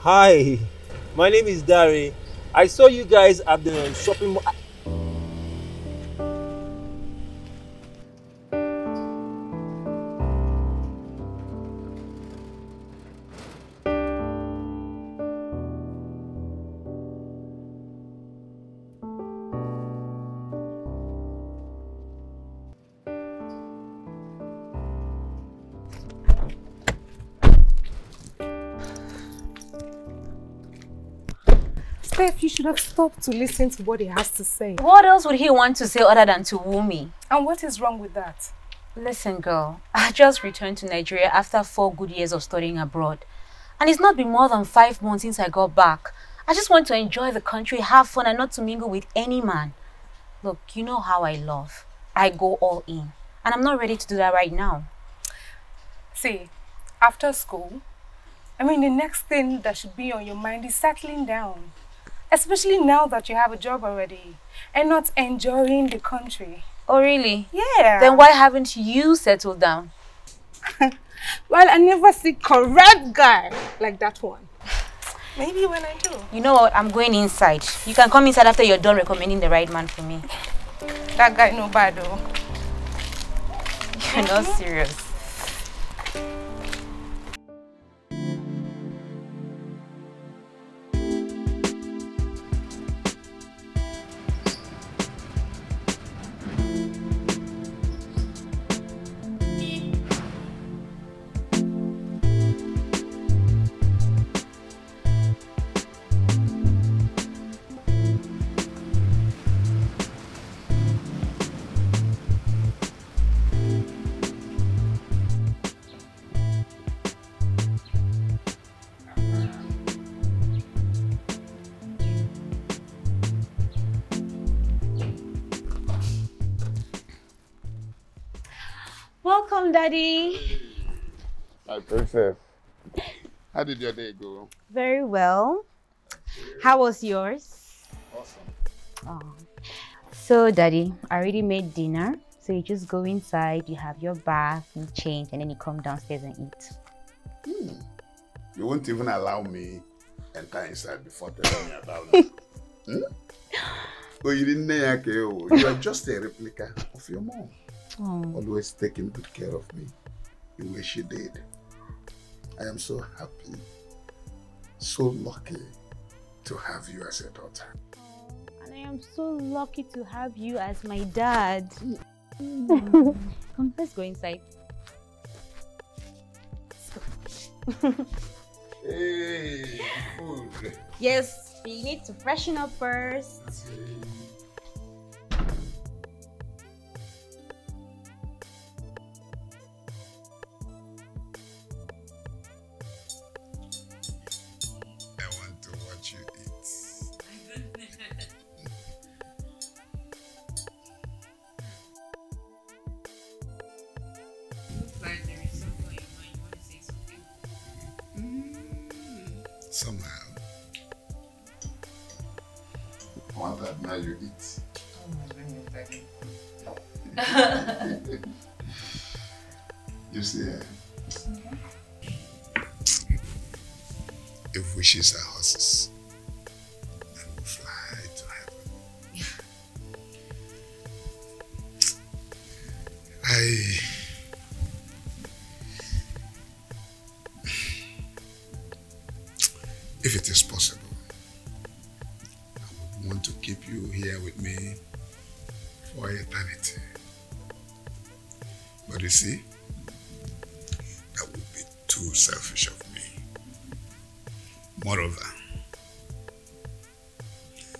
Hi, my name is Dari. I saw you guys at the shopping mall. Should have stopped to listen to what he has to say. What else would he want to say other than to woo me? And what is wrong with that? Listen, girl, I just returned to Nigeria after four good years of studying abroad. And it's not been more than five months since I got back. I just want to enjoy the country, have fun, and not to mingle with any man. Look, you know how I love. I go all in. And I'm not ready to do that right now. See, after school, I mean, the next thing that should be on your mind is settling down. Especially now that you have a job already and not enjoying the country. Oh, really? Yeah. Then why haven't you settled down? well, I never see correct guy like that one. Maybe when I do. You know what? I'm going inside. You can come inside after you're done recommending the right man for me. That guy no bad though. You're not serious. Daddy. My princess. How did your day go? Very well. How was yours? Awesome. Oh. So, Daddy, I already made dinner. So you just go inside, you have your bath, you change, and then you come downstairs and eat. Hmm. You won't even allow me enter inside before telling me about it. hmm? Oh, you didn't know you You are just a replica of your mom. Oh. Always taking good care of me the way she did. I am so happy, so lucky to have you as a daughter. And I am so lucky to have you as my dad. Come, let's go inside. Hey, food. Yes, we need to freshen up first. I But you see, that would be too selfish of me. Moreover,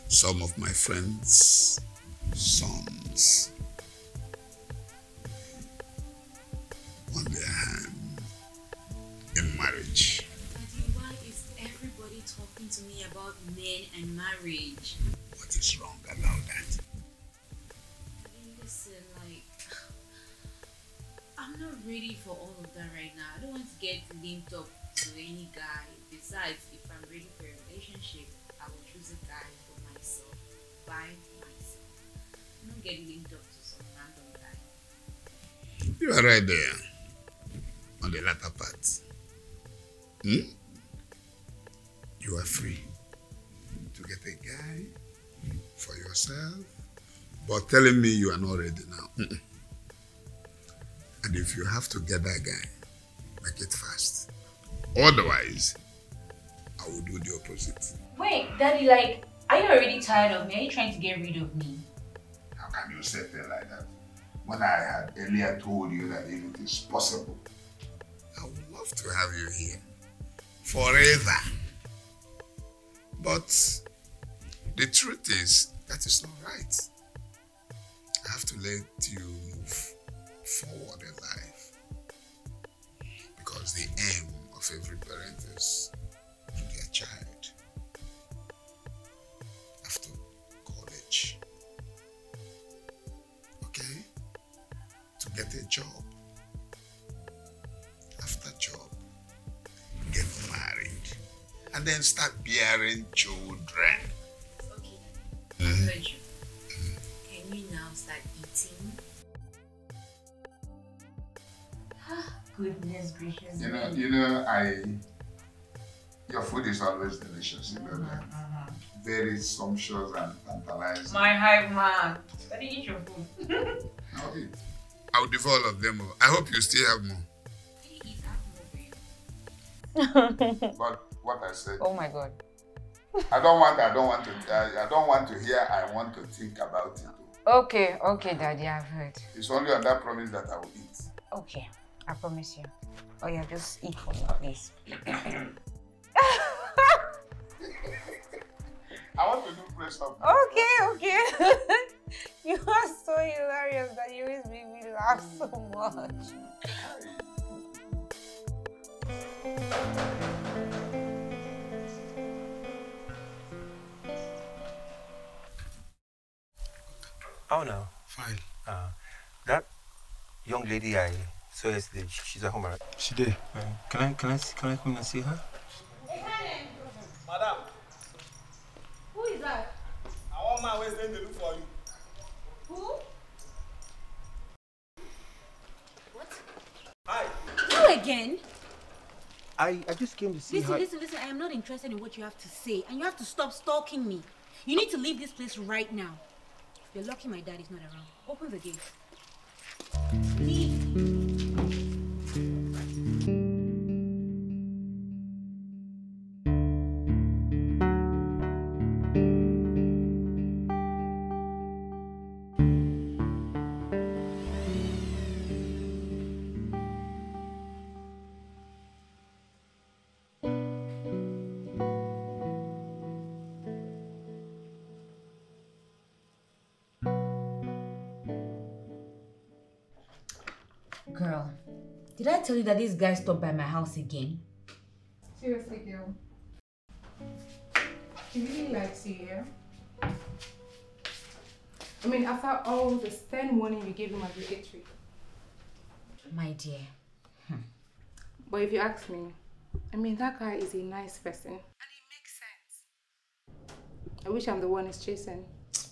some of my friends' sons want their hand in marriage. Daddy, why is everybody talking to me about men and marriage? Ready for all of that right now. I don't want to get linked up to any guy. Besides, if I'm ready for a relationship, I will choose a guy for myself, by myself. I'm not getting linked up to some random guy. You are right there on the latter part. Hmm? you are free to get a guy for yourself, but telling me you are not ready now. And if you have to get that guy, make it fast. Otherwise, I will do the opposite. Wait, Daddy, like, are you already tired of me? Are you trying to get rid of me? How can you say things like that? When I had earlier told you that it is possible, I would love to have you here forever. But the truth is, that is not right. I have to let you move forward in life. Because the aim of every parent is their child after college. Okay? To get a job. After job, get married. And then start bearing children. Okay. Hmm? Heard you. Hmm. Can you now start eating? Goodness gracious. You know, you know, I your food is always delicious, you know that. Uh-huh. Very sumptuous and tantalizing. My hype man. Daddy, eat your food. I'll eat. I'll devour all of them. all. I hope you still have more. Can you eat half more bread? But what I said, oh my god. I don't want. I don't want to. I, I don't want to hear. I want to think about it. Oh. Okay, okay, Daddy, I've heard. It's only on that promise that I will eat. Okay, I promise you. Oh yeah, just eat for me, please. I want to do press up. Okay, okay. you are so hilarious that you always make me laugh so much. Oh no. Fine. Uh, that young lady I saw yesterday, she's at home, right? She did. Uh, can I can I can I come and see her? Madam, Who is that? I want my waist to look for you. Who? What? Hi. You again? I, I just came to see Listen, her. listen, listen. I am not interested in what you have to say, and you have to stop stalking me. You need to leave this place right now. You're lucky my dad is not around. Open the gate. Did I tell you that this guy stopped by my house again? Seriously, girl. He really likes you, yeah? I mean, after all the stern warning you gave him at the eatery. My dear. Hmm. But if you ask me, I mean, that guy is a nice person. And it makes sense. I wish I'm the one he's chasing.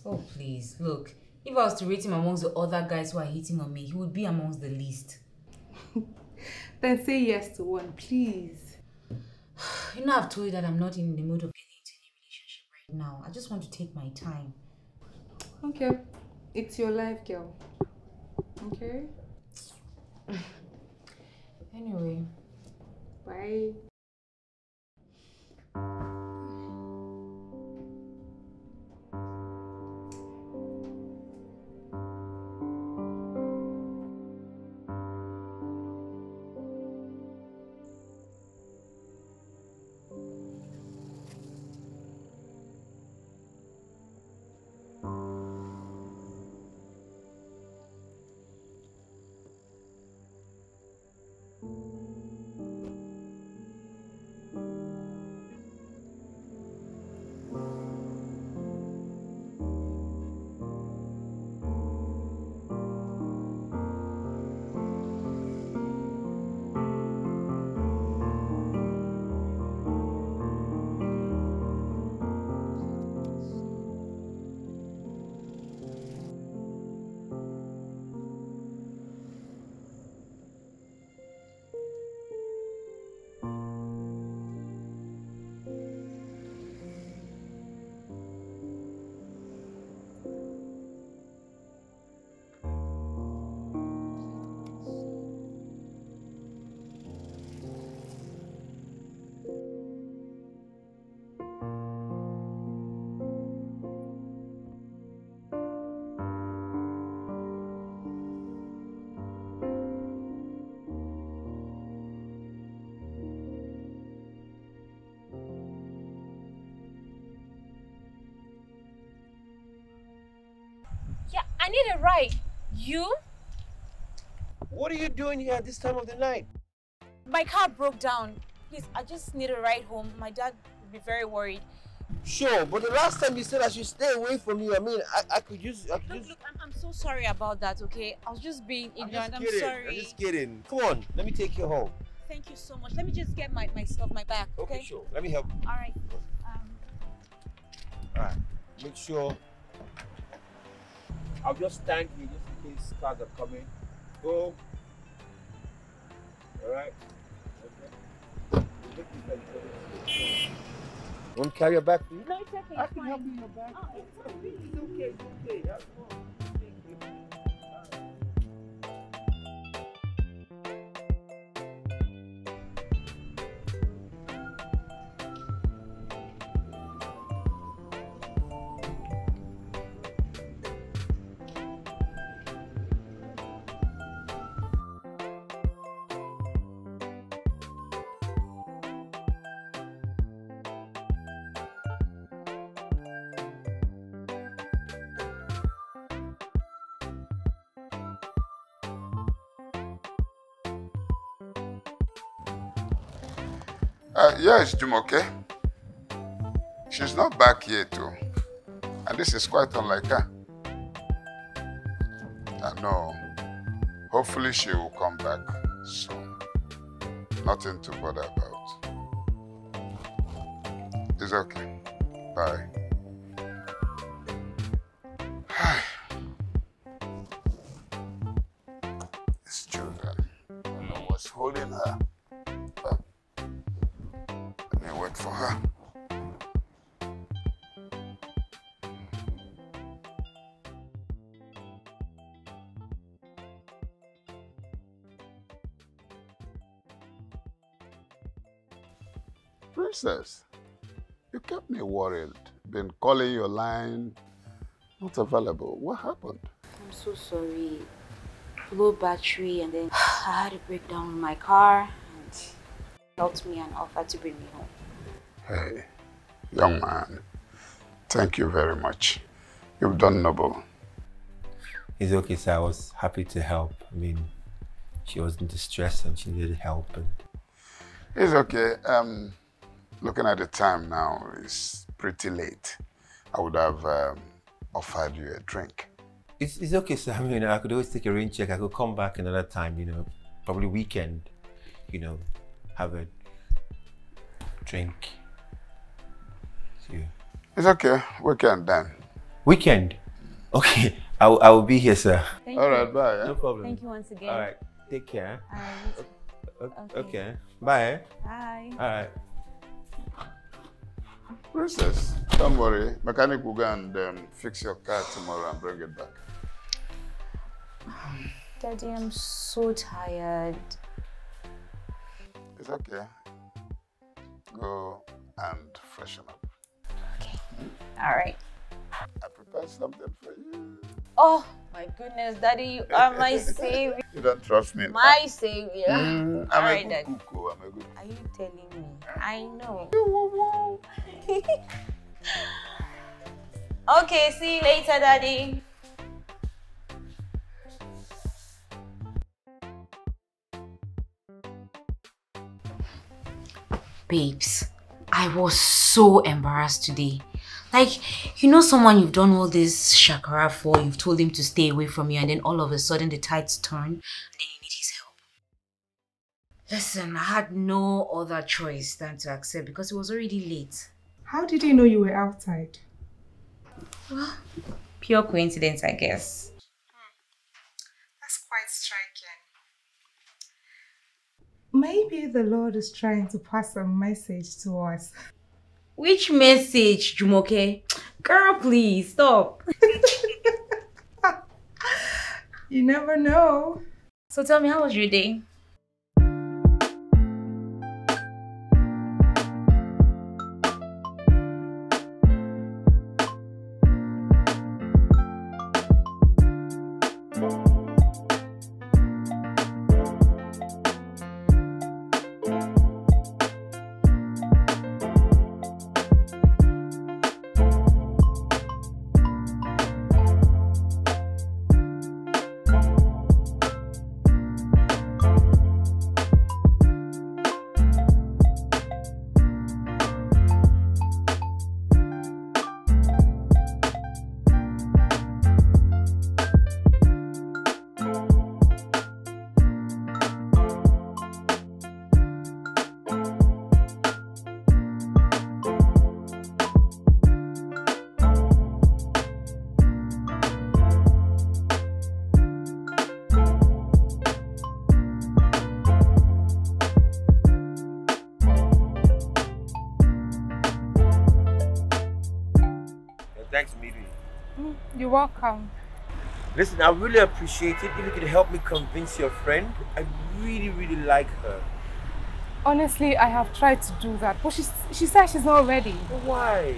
Oh, please. Look, if I was to rate him amongst the other guys who are hitting on me, he would be amongst the least. Then say yes to one, please. You know, I've told you that I'm not in the mood of getting into any relationship right now. I just want to take my time. Okay. It's your life, girl. Okay? Anyway, Bye. Need a ride. You? What are you doing here at this time of the night? My car broke down. Please, I just need a ride home. My dad would be very worried. Sure, but the last time you said I should stay away from you, I mean, I, I could I could Look, look, I'm, I'm so sorry about that, okay? I was just being I'm ignorant. just I'm, sorry. I'm just kidding. Come on, let me take you home. Thank you so much. Let me just get my, my stuff, my bag, okay? Okay, sure. Let me help. you. All right. Um, All right. Make sure. I'll just stand here just in case cars are coming. Go. All right. Okay. Want to carry your bag, no, it's okay. I It's can fine. help you in your bag. Oh, it's fine. It's okay. It's okay. Uh, yes, Jumoke. She's not back yet, too. And this is quite unlike her. I know. Hopefully she will come back soon. Nothing to bother about. It's okay. Bye. Princess, you kept me worried. Been calling your line, not available. What happened? I'm so sorry. Low battery, and then I had a breakdown in my car, and helped me and offered to bring me home. Hey, young man, thank you very much. You've done noble. It's okay, sir. I was happy to help. I mean, she was in distress and she needed help. And It's okay. Um, looking at the time now, it's pretty late. I would have um, offered you a drink. it's, it's okay, sir. I mean, I could always take a rain check. I could come back another time, you know, probably weekend, you know, have a drink. See you. It's okay. Weekend then. Weekend? Okay. I will, I will be here, sir. Thank All you. right, bye. No problem. Thank you once again. All right. Take care. All right. Okay. Okay. Bye. Bye. All right. Princess, don't worry. Mechanic will go and um, fix your car tomorrow and bring it back. Daddy, I'm so tired. It's okay. Go and freshen up. Okay. All right. I prepared something for you. Oh my goodness, Daddy, you are my savior. You don't trust me. My savior. Mm, I'm All a right, good Daddy. cuckoo. I'm a good Are you telling me? I know. okay, see you later, Daddy. Babes, I was so embarrassed today. Like, you know someone you've done all this shakara for, you've told him to stay away from you, and then all of a sudden the tides turn, and then you need his help. Listen, I had no other choice than to accept because it was already late. How did he know you were outside? Well, Pure coincidence, I guess. Hmm, that's quite striking. Maybe the Lord is trying to pass a message to us. Which message, Jumoke? Girl, please stop. You never know. So tell me, how was your day? Welcome. Listen, I really appreciate it if you could help me convince your friend. I really, really like her. Honestly, I have tried to do that, but she's, she said she's not ready. Why?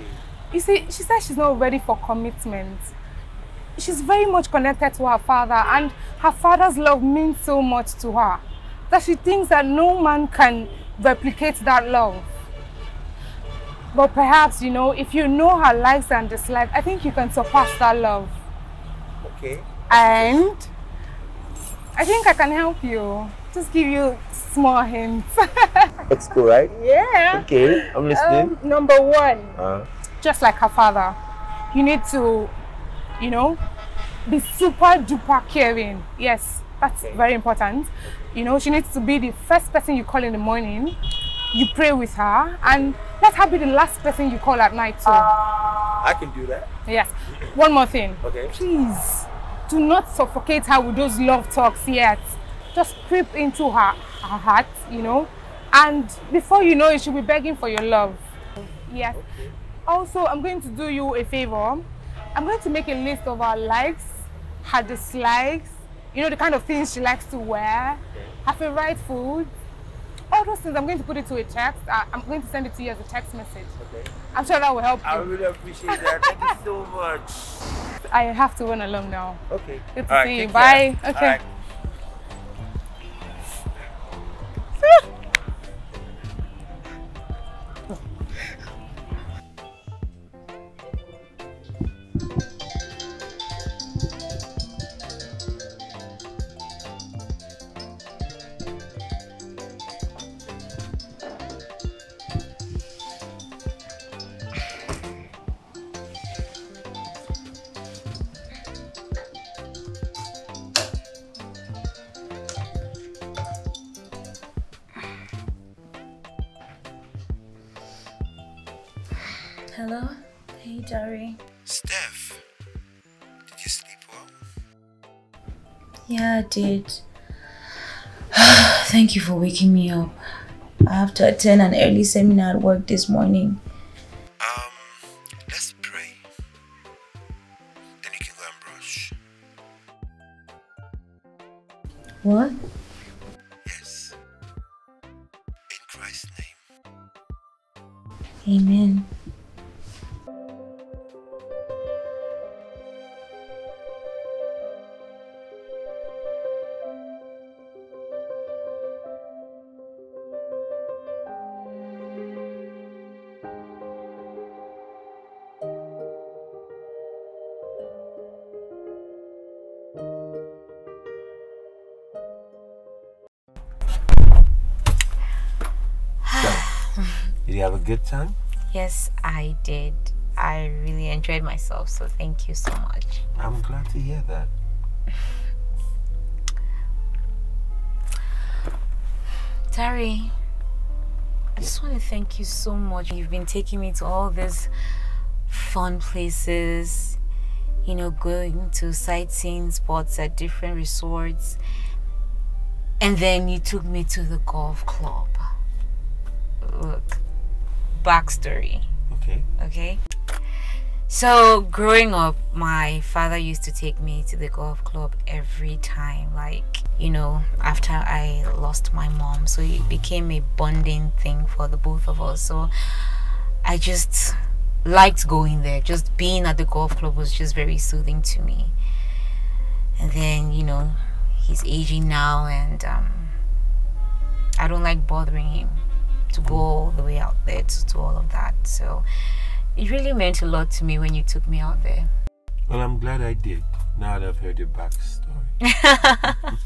You see, she said she's not ready for commitment. She's very much connected to her father, and her father's love means so much to her that she thinks that no man can replicate that love. But perhaps, you know, if you know her likes and dislikes, I think you can surpass that love. Okay. And I think I can help you. Just give you small hints. Expo, right? yeah. Okay, I'm listening. Um, number one, uh, just like her father, you need to, you know, be super duper caring. Yes, that's very important. You know, she needs to be the first person you call in the morning. You pray with her, and let her be the last person you call at night too. I can do that. Yes. One more thing. Okay. Please, do not suffocate her with those love talks yet. Just creep into her, her heart, you know, and before you know it, she'll be begging for your love. Yes. Also, I'm going to do you a favor. I'm going to make a list of her likes, her dislikes, you know, the kind of things she likes to wear, her favorite food. All those things, I'm going to put it to a text. I, I'm going to send it to you as a text message. Okay. I'm sure that will help I you. really appreciate that. Thank you so much. I have to run along now. Okay. Good to right, see you. Bye. care. Okay. Did. Thank you for waking me up. I have to attend an early seminar at work this morning. Good time? Yes, I did. I really enjoyed myself, so thank you so much. I'm glad to hear that. Tari, I just want to thank you so much. You've been taking me to all these fun places, you know, going to sightseeing spots at different resorts. And then you took me to the golf club. Look, backstory, Okay. okay? So, growing up, my father used to take me to the golf club every time, like, you know, after I lost my mom. So, it became a bonding thing for the both of us. So, I just liked going there. Just being at the golf club was just very soothing to me. And then, you know, he's aging now, and um, I don't like bothering him to go all the way out there to do all of that. So, it really meant a lot to me when you took me out there. Well, I'm glad I did. Now that I've heard your backstory.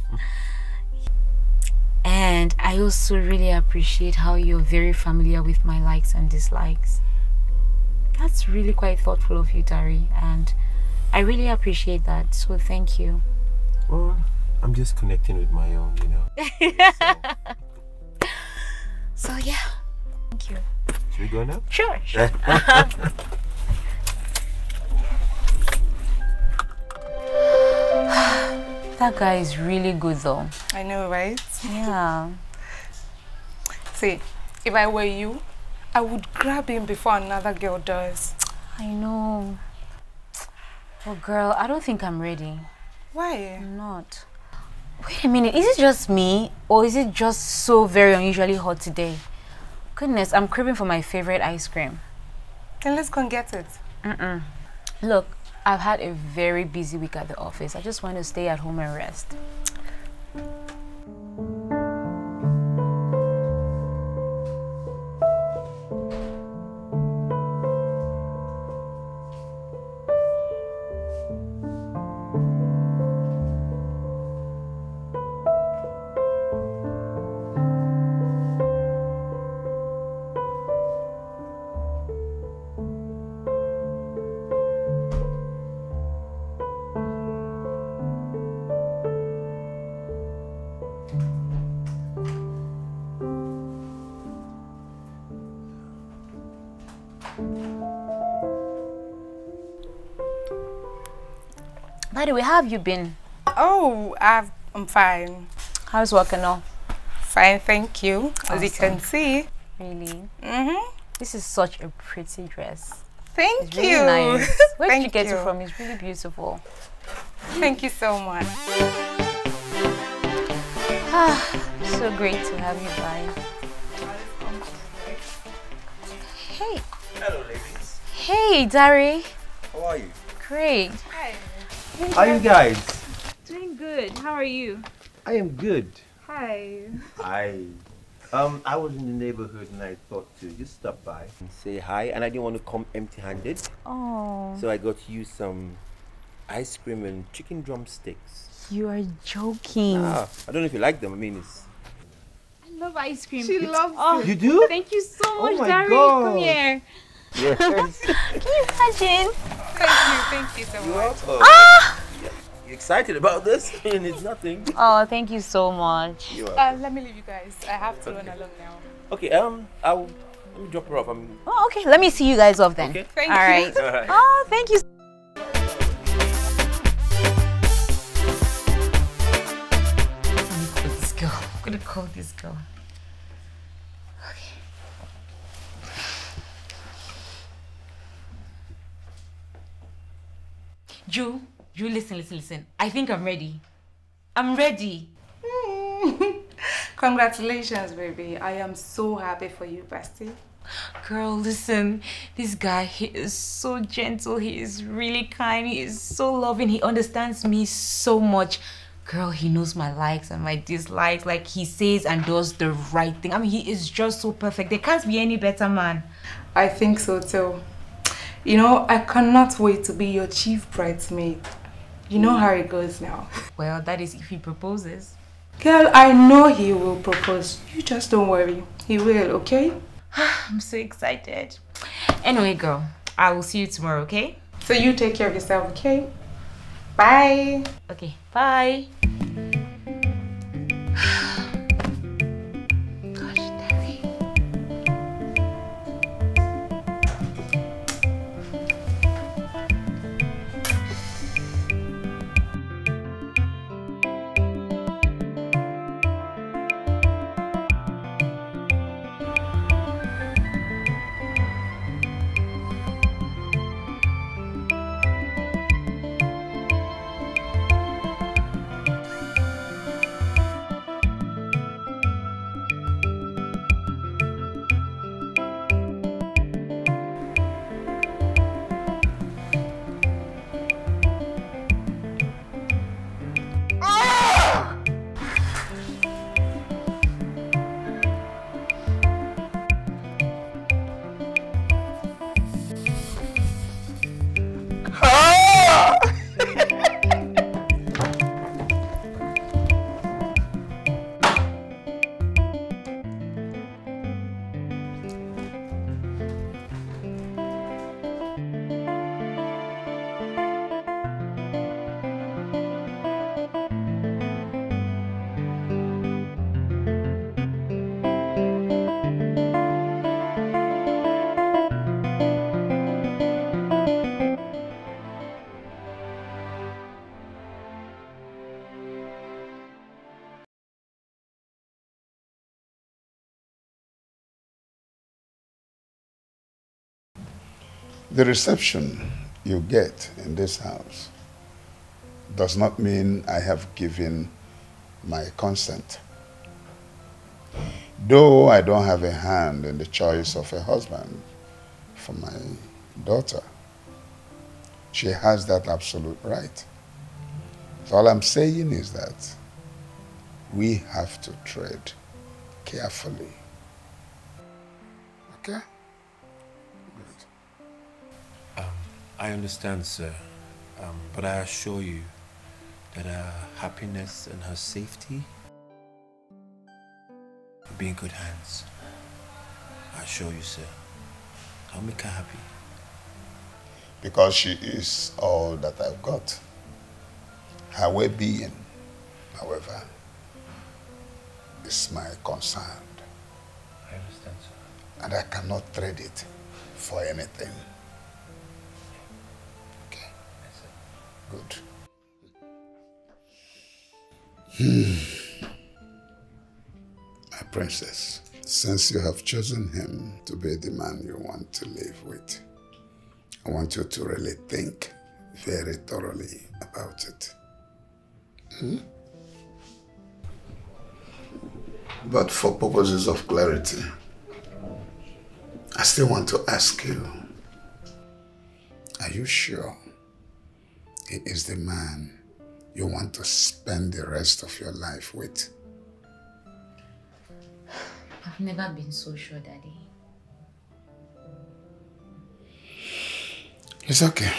And I also really appreciate how you're very familiar with my likes and dislikes. That's really quite thoughtful of you, Dari, and I really appreciate that. So thank you. Well, I'm just connecting with my own, you know. so, So yeah, thank you. should we go now? Sure, sure. that guy is really good though. I know, right? Yeah. See, if I were you, I would grab him before another girl does. I know. Oh, girl, I don't think I'm ready. Why? I'm not. Wait a minute, is it just me or is it just so very unusually hot today? Goodness, I'm craving for my favorite ice cream. Then let's go and get it. Mm-mm. Look, I've had a very busy week at the office. I just want to stay at home and rest. By the way, how have you been? Oh, I've, I'm fine. How's work and all? Fine, thank you. As you can see. Really? Mm-hmm. This is such a pretty dress. Thank It's you. really nice. Where did you get you. it from? It's really beautiful. Thank you so much. Ah, so great to have you by. Hey, Hello, ladies. hey, Dari. How are you? Great. How are you guys? Doing good. How are you? I am good. Hi. I um I was in the neighborhood and I thought to just stop by and say hi and I didn't want to come empty-handed. Oh, So I got you some ice cream and chicken drumsticks. you are joking. Ah, I don't know if you like them. I mean, it's I love ice cream. She loves Oh, you do? thank you so Oh much, my Dari. God. Come here. Yes. Can you imagine? Thank you. Thank you so You're much. welcome. Ah! You excited about this? and it's nothing. Oh, thank you so much. You're Uh, let me leave you guys. I have to run along now. Okay. Um, I'll let me drop her off. I'm Oh, okay. Let me see you guys off then. okay. Thank All you. right. All right. Oh, thank you. Let me call this girl. I'm gonna call this girl. Ju, you listen, listen, listen. I think I'm ready. I'm ready. Congratulations, baby. I am so happy for you, bestie. Girl, listen, this guy, he is so gentle. He is really kind. He is so loving. He understands me so much. Girl, he knows my likes and my dislikes. Like, he says and does the right thing. I mean, he is just so perfect. There can't be any better man. I think so too. You know, I cannot wait to be your chief bridesmaid. You know how it goes now. Well, that is if he proposes. Girl, I know he will propose. You just don't worry. He will, okay? I'm so excited. Anyway, girl, I will see you tomorrow, okay? So you take care of yourself, okay? Bye. Okay, bye. The reception you get in this house does not mean I have given my consent. Though I don't have a hand in the choice of a husband for my daughter, she has that absolute right. So all I'm saying is that we have to tread carefully. Okay? I understand, sir. Um, but I assure you that her happiness and her safety will be in good hands. I assure you, sir. I'll make her happy. Because she is all that I've got. Her well-being, however, is my concern. I understand, sir. And I cannot trade it for anything. Good. Hmm. My princess, since you have chosen him to be the man you want to live with, I want you to really think very thoroughly about it. Hmm? But for purposes of clarity, I still want to ask you, are you sure he is the man you want to spend the rest of your life with? I've never been so sure, Daddy. It's okay.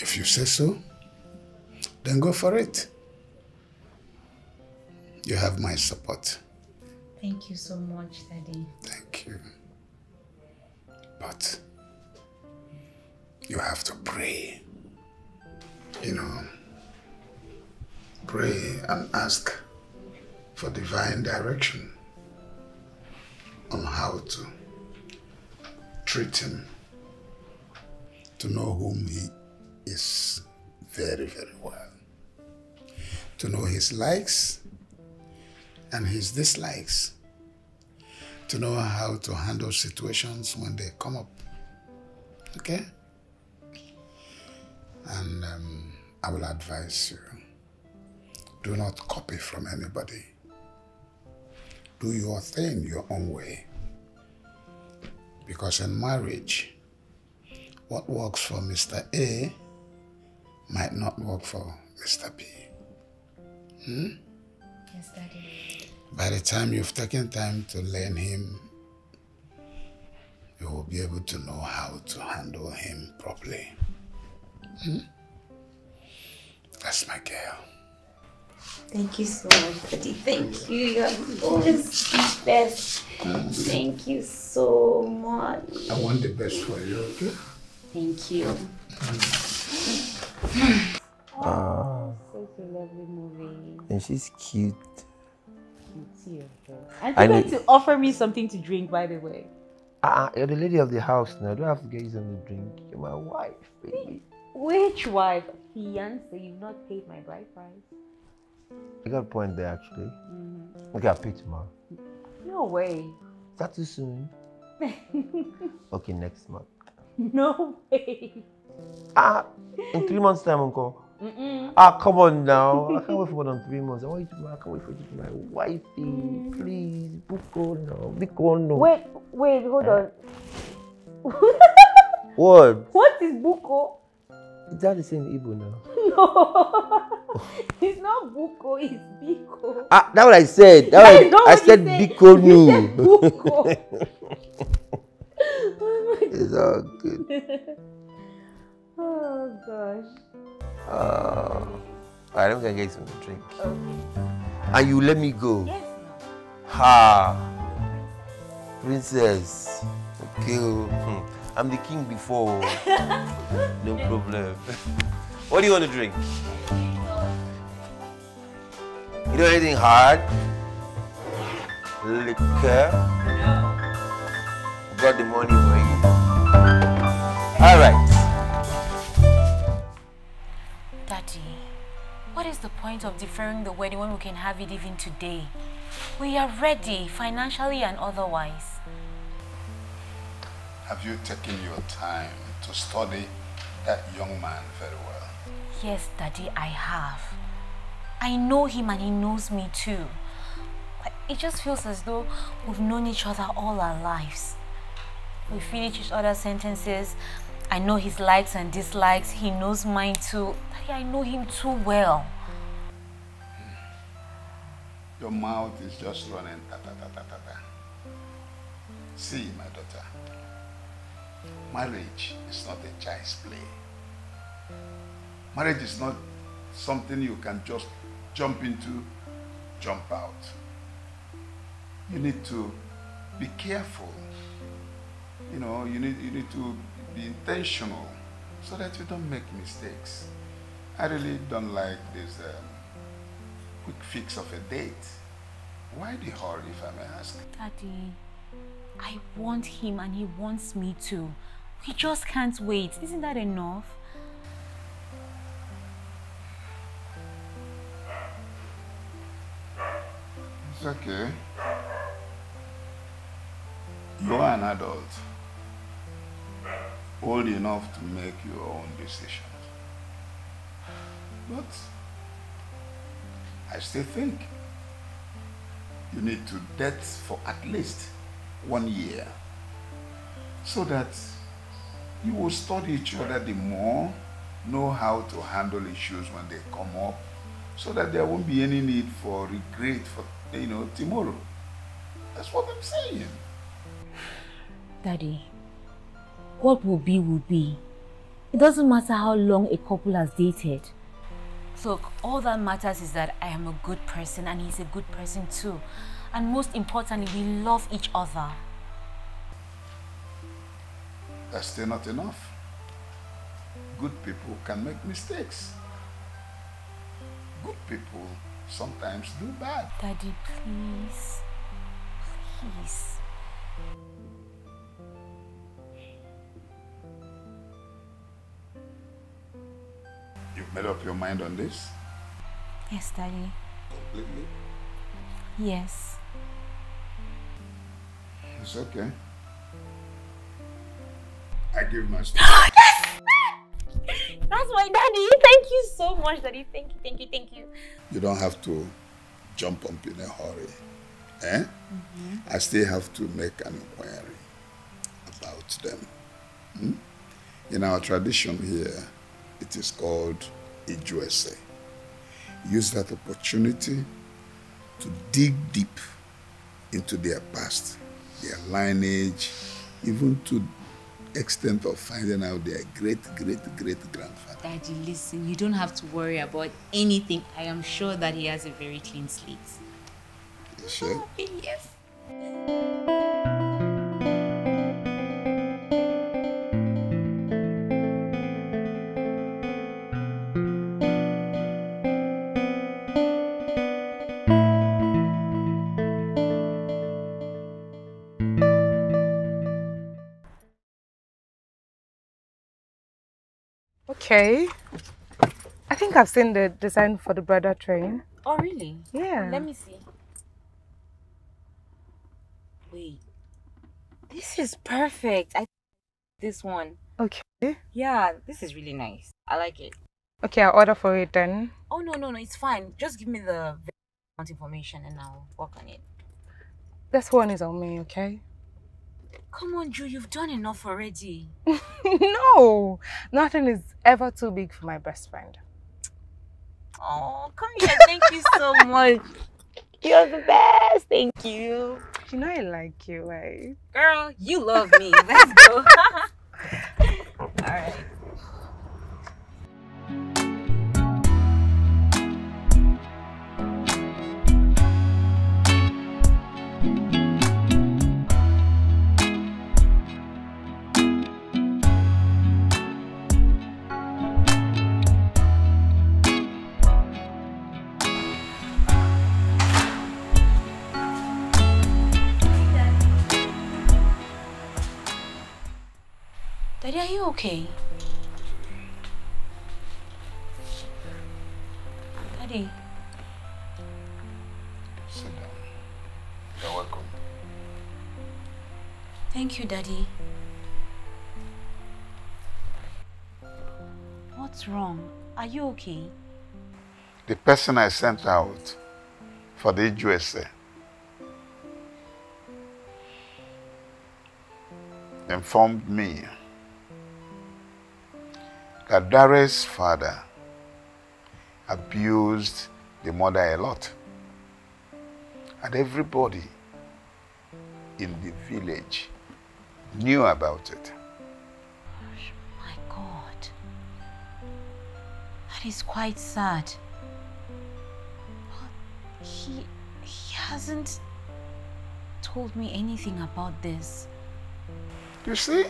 If you say so, then go for it. You have my support. Thank you so much, Daddy. Thank you. But you have to pray. You know, pray and ask for divine direction on how to treat him, to know whom he is very, very well, to know his likes and his dislikes, to know how to handle situations when they come up. Okay? And um, I will advise you do not copy from anybody. Do your thing your own way. Because in marriage, what works for Mr. A might not work for Mr. B. Hmm? Yes, Daddy. By the time you've taken time to learn him, you will be able to know how to handle him properly. Hmm? That's my girl. Thank you so much, Daddy. Thank you. You're always the best. Thank you so much. I want the best for you, okay? Thank you. Ah, Such a lovely movie. and she's cute. And I you're know- going to offer me something to drink, by the way. Ah, you're the lady of the house now. I don't have to get you something to drink. You're my wife, baby. Which wife? Fiance, you've not paid my bride price. You got a point there, actually. Mm-hmm. Okay, I'll pay tomorrow. No way. Is that too soon? Okay, next month. no way. Ah, in three months' time, Uncle. Mm-mm. Ah, come on now. I can't wait for more than three months. I want you to. I can't wait for you to be my wifey. Please, Buko no, Buko no. Wait, wait, hold on. What? What is buko? Is that the same Igbo now? No, it's not buko, it's biko. Ah, that's what I said. That That was, I said. Biko buko. oh it's all good. Oh gosh. Uh, alright, let me go get to drink. Okay. And you let me go. Yes. Ha! Princess. Okay. I'm the king before. no problem. what do you want to drink? You know anything hard? Liquor? Got the money for you. Alright. Daddy, what is the point of deferring the wedding when we can have it even today? We are ready, financially and otherwise. Have you taken your time to study that young man very well. Yes, Daddy, I have. I know him and he knows me too. It just feels as though we've known each other all our lives. We finish each other's sentences. I know his likes and dislikes. He knows mine too. Daddy, I know him too well. Hmm. Your mouth is just running ta ta ta ta ta ta. See, my daughter, marriage is not a child's play. Marriage is not something you can just jump into, jump out. You need to be careful. You know, you need, you need to be intentional so that you don't make mistakes. I really don't like this um, quick fix of a date. Why the hurry, if I may ask? Daddy, I want him and he wants me too. We just can't wait. Isn't that enough? It's okay. You are an adult, old enough to make your own decisions. But I still think you need to date for at least one year so that you will study each other the more, know how to handle issues when they come up, so that there won't be any need for regret for you know tomorrow. That's what I'm saying. Daddy, what will be will be. It doesn't matter how long a couple has dated. Look, all that matters is that I am a good person and he's a good person too. And most importantly, we love each other. That's still not enough. Good people can make mistakes. Good people sometimes do bad. Daddy, please. Please. You've made up your mind on this? Yes, Daddy. Completely? Yes. It's okay. I give my That's my daddy. Thank you so much, Daddy. Thank you, thank you, thank you. You don't have to jump up in a hurry. Eh? I still have to make an inquiry about them. Hmm? In our tradition here, it is called Ijuese. Use that opportunity to dig deep into their past, their lineage, even to extent of finding out their great great great grandfather. Daddy, listen, you don't have to worry about anything. I am sure that he has a very clean slate. You sure? Yes. Okay. I think I've seen the design for the brother train. Oh, really? Yeah. Let me see. Wait. This is perfect. I this one. Okay. Yeah, this is really nice. I like it. Okay, I'll order for it then. Oh no no no, it's fine. Just give me the information and I'll work on it. This one is on me, okay? Come on, Drew, you've done enough already. no, nothing is ever too big for my best friend. Oh, come here. Thank you so much. You're the best. Thank you. You know I like you, right? Girl, you love me. Let's go. All right. Okay? Daddy. Sit down. You're welcome. Thank you, Daddy. What's wrong? Are you okay? The person I sent out for the USA informed me that Dare's father abused the mother a lot. And everybody in the village knew about it. My God. That is quite sad. But he, he hasn't told me anything about this. You see,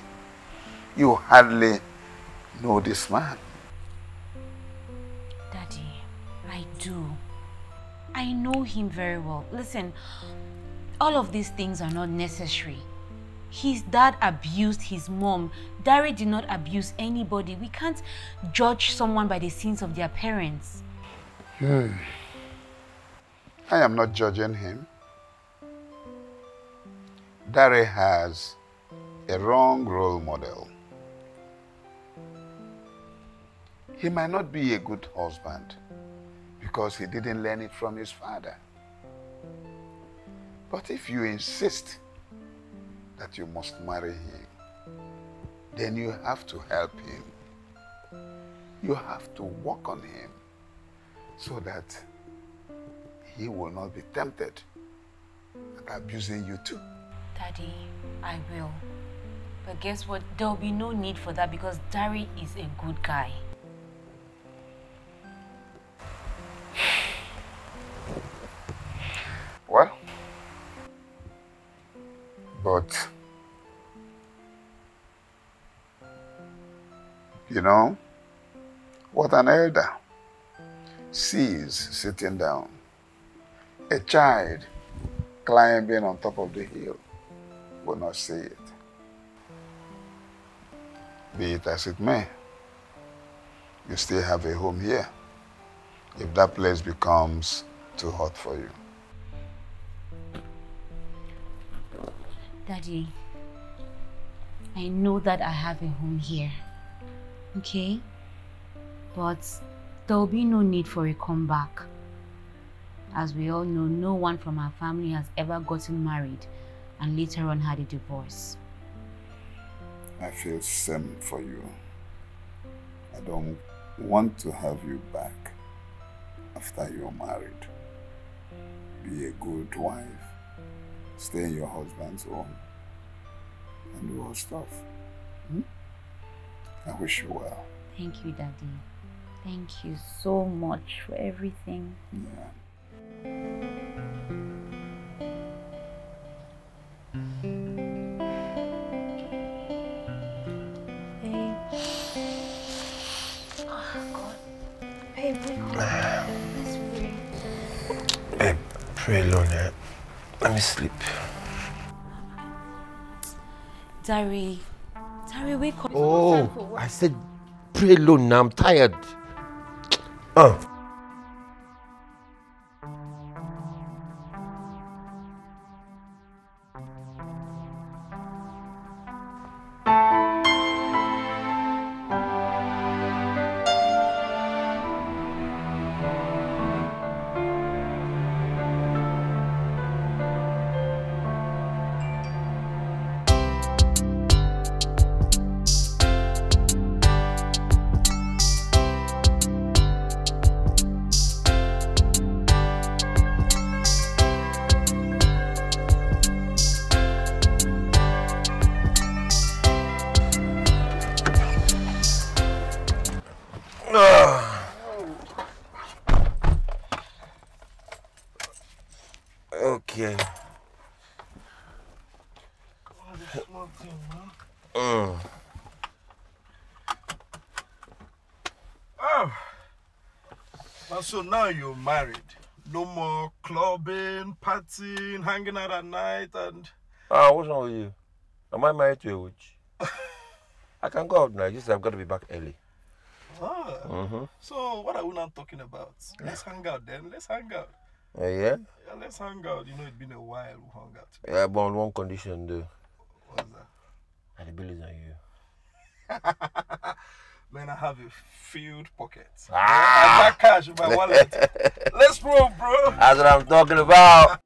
you hardly know this man. Daddy, I do. I know him very well. Listen, all of these things are not necessary. His dad abused his mom. Dari did not abuse anybody. We can't judge someone by the sins of their parents. Hmm. I am not judging him. Dari has a wrong role model. He might not be a good husband because he didn't learn it from his father. But if you insist that you must marry him, then you have to help him. You have to work on him so that he will not be tempted at abusing you too. Daddy, I will. But guess what? There will be no need for that because Dari is a good guy. But you know what an elder sees sitting down, a child climbing on top of the hill will not see it. Be it as it may, you still have a home here if that place becomes too hot for you. Daddy, I know that I have a home here. Okay? But there will be no need for a comeback. As we all know, no one from our family has ever gotten married and later on had a divorce. I feel same for you. I don't want to have you back after you're married. Be a good wife. Stay in your husband's home. And do all stuff. Hmm? I wish you well. Thank you, Daddy. Thank you so much for everything. Yeah. Babe. Oh, God. Babe, wake up. Let's pray. Babe, pray alone, eh? Let me sleep. Dari. Dari, wake up. Oh, I said pray alone now. I'm tired. Uh. Now you're married. No more clubbing, partying, hanging out at night, and Ah, what's wrong with you? Am I married to a witch? I can go out now. You Just I've got to be back early. ah. Mm-hmm. So what are we not talking about? Let's hang out then. Let's hang out. Uh, yeah? Yeah, let's hang out. You know, it's been a while we hung out. Yeah, but on one condition though. What's that? And the bill is on you. Man, I have a filled pocket. Ah. I got cash in my wallet. Let's roll, bro. That's what I'm talking about.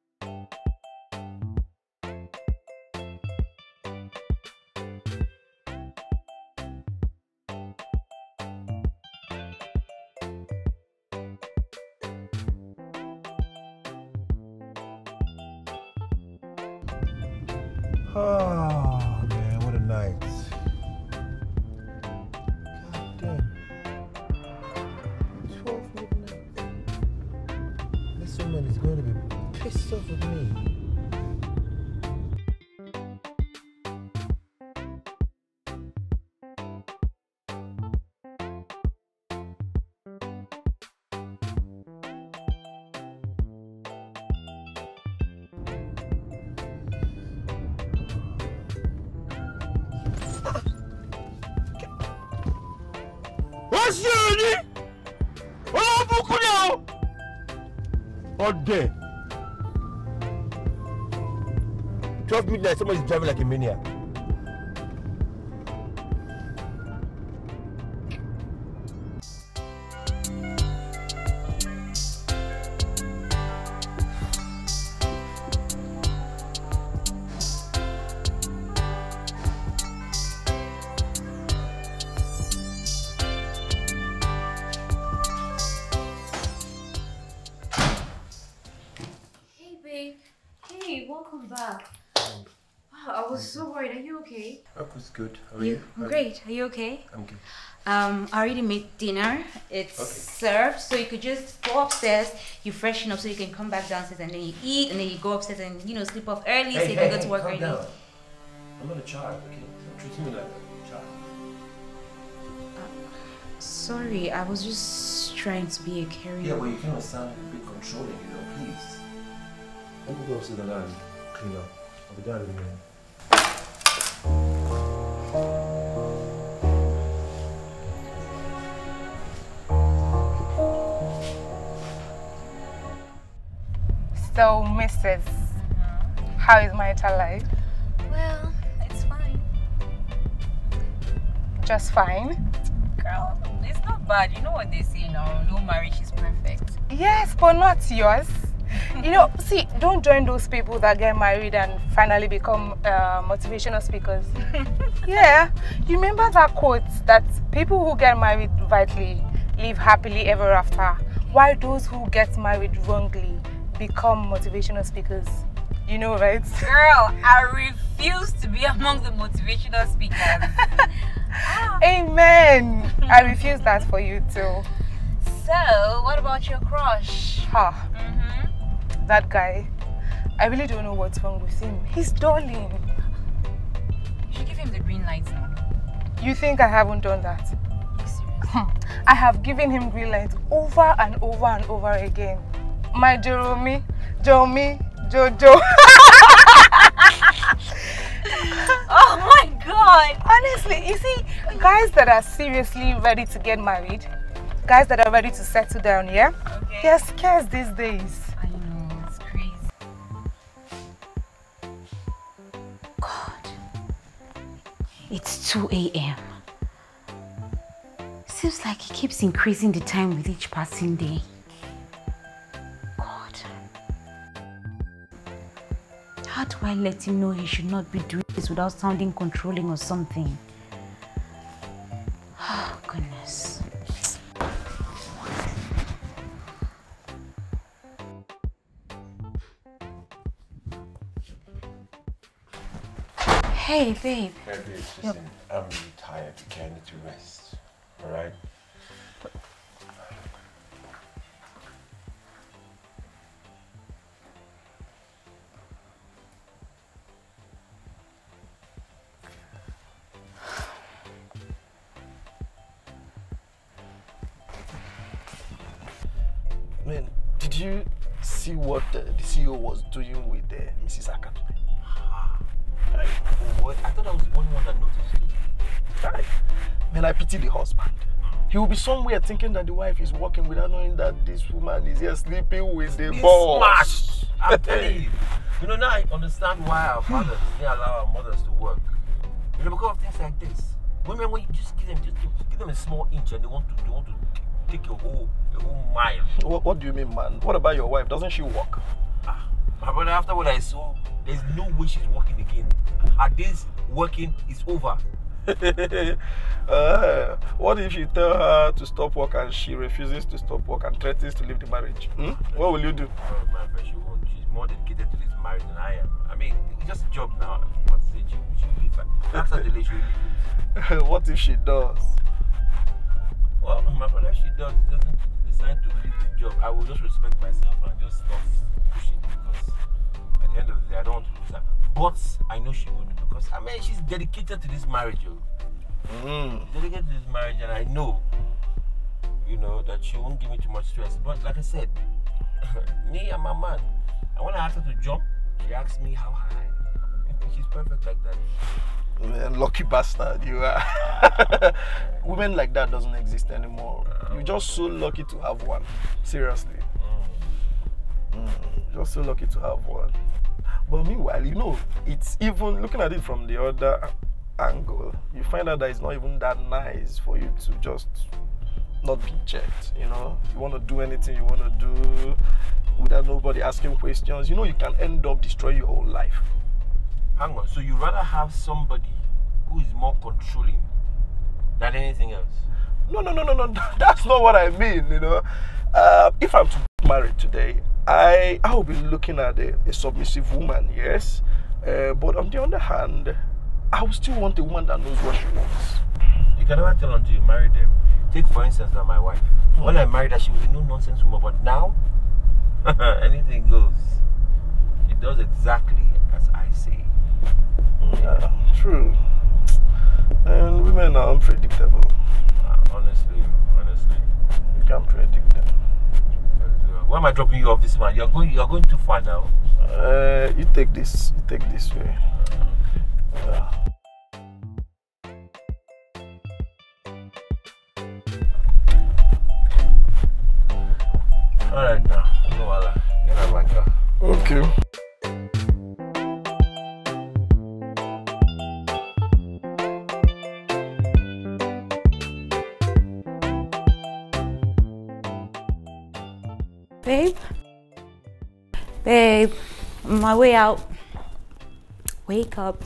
Someone is driving like a maniac. Um, I already made dinner. It's Okay. served, so you could just go upstairs. You freshen up, so you can come back downstairs, and then you eat, and then you go upstairs and you know sleep off early, so you can go to work calm early. down. I'm not a child, okay? Don't treat me like a child. Sorry, I was just trying to be a caring. Yeah, but you cannot sound a bit controlling, you know, please. Let me go upstairs and learn clean up. I'll be done in a minute. So, Mrs. How is marital life? Well, it's fine. Just fine. Girl, it's not bad. You know what they say now? No marriage is perfect. Yes, but not yours. you know, see, don't join those people that get married and finally become uh, motivational speakers. yeah, you remember that quote that people who get married rightly live happily ever after, while those who get married wrongly become motivational speakers. You know, right? Girl, I refuse to be among the motivational speakers. Amen. I refuse that for you too. so, what about your crush? Ha, Mm-hmm. that guy. I really don't know what's wrong with him. He's darling. You should give him the green light now. You think I haven't done that? Are you serious? I have given him green light over and over and over again. My Jeremy, Jomi, Jojo. oh my god! Honestly, you see, guys that are seriously ready to get married, guys that are ready to settle down, yeah? Okay. They're scarce these days. I know, it's crazy. God, it's 2 a.m. Seems like he keeps increasing the time with each passing day. I let him know he should not be doing this without sounding controlling or something? Oh, goodness. Hey, babe. Hey, babe, listen, I'm really tired, okay? I need to rest. Alright? Man, you see what uh, the CEO was doing with uh, Mrs. Akatu? Right. I thought I was the only one that noticed it. Right. Man, I pity the husband. He will be somewhere thinking that the wife is working without knowing that this woman is here sleeping with the boss. smashed! I'm telling you. You know, now I understand why our fathers didn't allow our mothers to work. You know, because of things like this. Women, when you just give them, just give, give them a small inch, and they want to, they want to take a whole, a whole mile. What, what do you mean, man? What about your wife? Doesn't she work? Ah, my brother, after what I saw, there's no way she's working again. Her days working is over. uh, what if you tell her to stop work and she refuses to stop work and threatens to leave the marriage? Hmm? What will you do? Oh, my friend, she won't. She's more dedicated to this marriage than I am. I mean, it's just a job now. What's it? She, she will leave. Ask her delay, she will leave. what if she does? Well, my brother, she does doesn't decide to leave the job. I will just respect myself and just stop pushing because at the end of the day, I don't want to lose her. But I know she wouldn't because I mean she's dedicated to this marriage, yo. Mm. Dedicated to this marriage, and I know, you know, that she won't give me too much stress. But like I said, me and my man, and when I asked her to jump, she asked me how high. She's perfect like that. Man, lucky bastard you are. Women like that doesn't exist anymore. You're just so lucky to have one. Seriously. Mm. Just so lucky to have one. But meanwhile, you know, it's even looking at it from the other angle, you find out that it's not even that nice for you to just not be checked. You know, you want to do anything you want to do without nobody asking questions. You know, you can end up destroying your whole life. Hang on, so you rather have somebody who is more controlling than anything else? No, no, no, no, no. That's not what I mean. You know, uh, if I'm to get married today, I I will be looking at a, a submissive woman, yes. Uh, but on the other hand, I will still want a woman that knows what she wants. You can never tell until you marry them. Take for instance now my wife. Hmm. When I married her, she was a no nonsense woman, but now anything goes. She does exactly as I say. Yeah, true. And women are unpredictable. Uh, honestly, honestly. You can't predict them. Why am I dropping you off this man? You're going you're going too far now. Uh, you take this. You take this way. Yeah. Alright now. No wala. Get out of my car. Okay. On my way out. Wake up.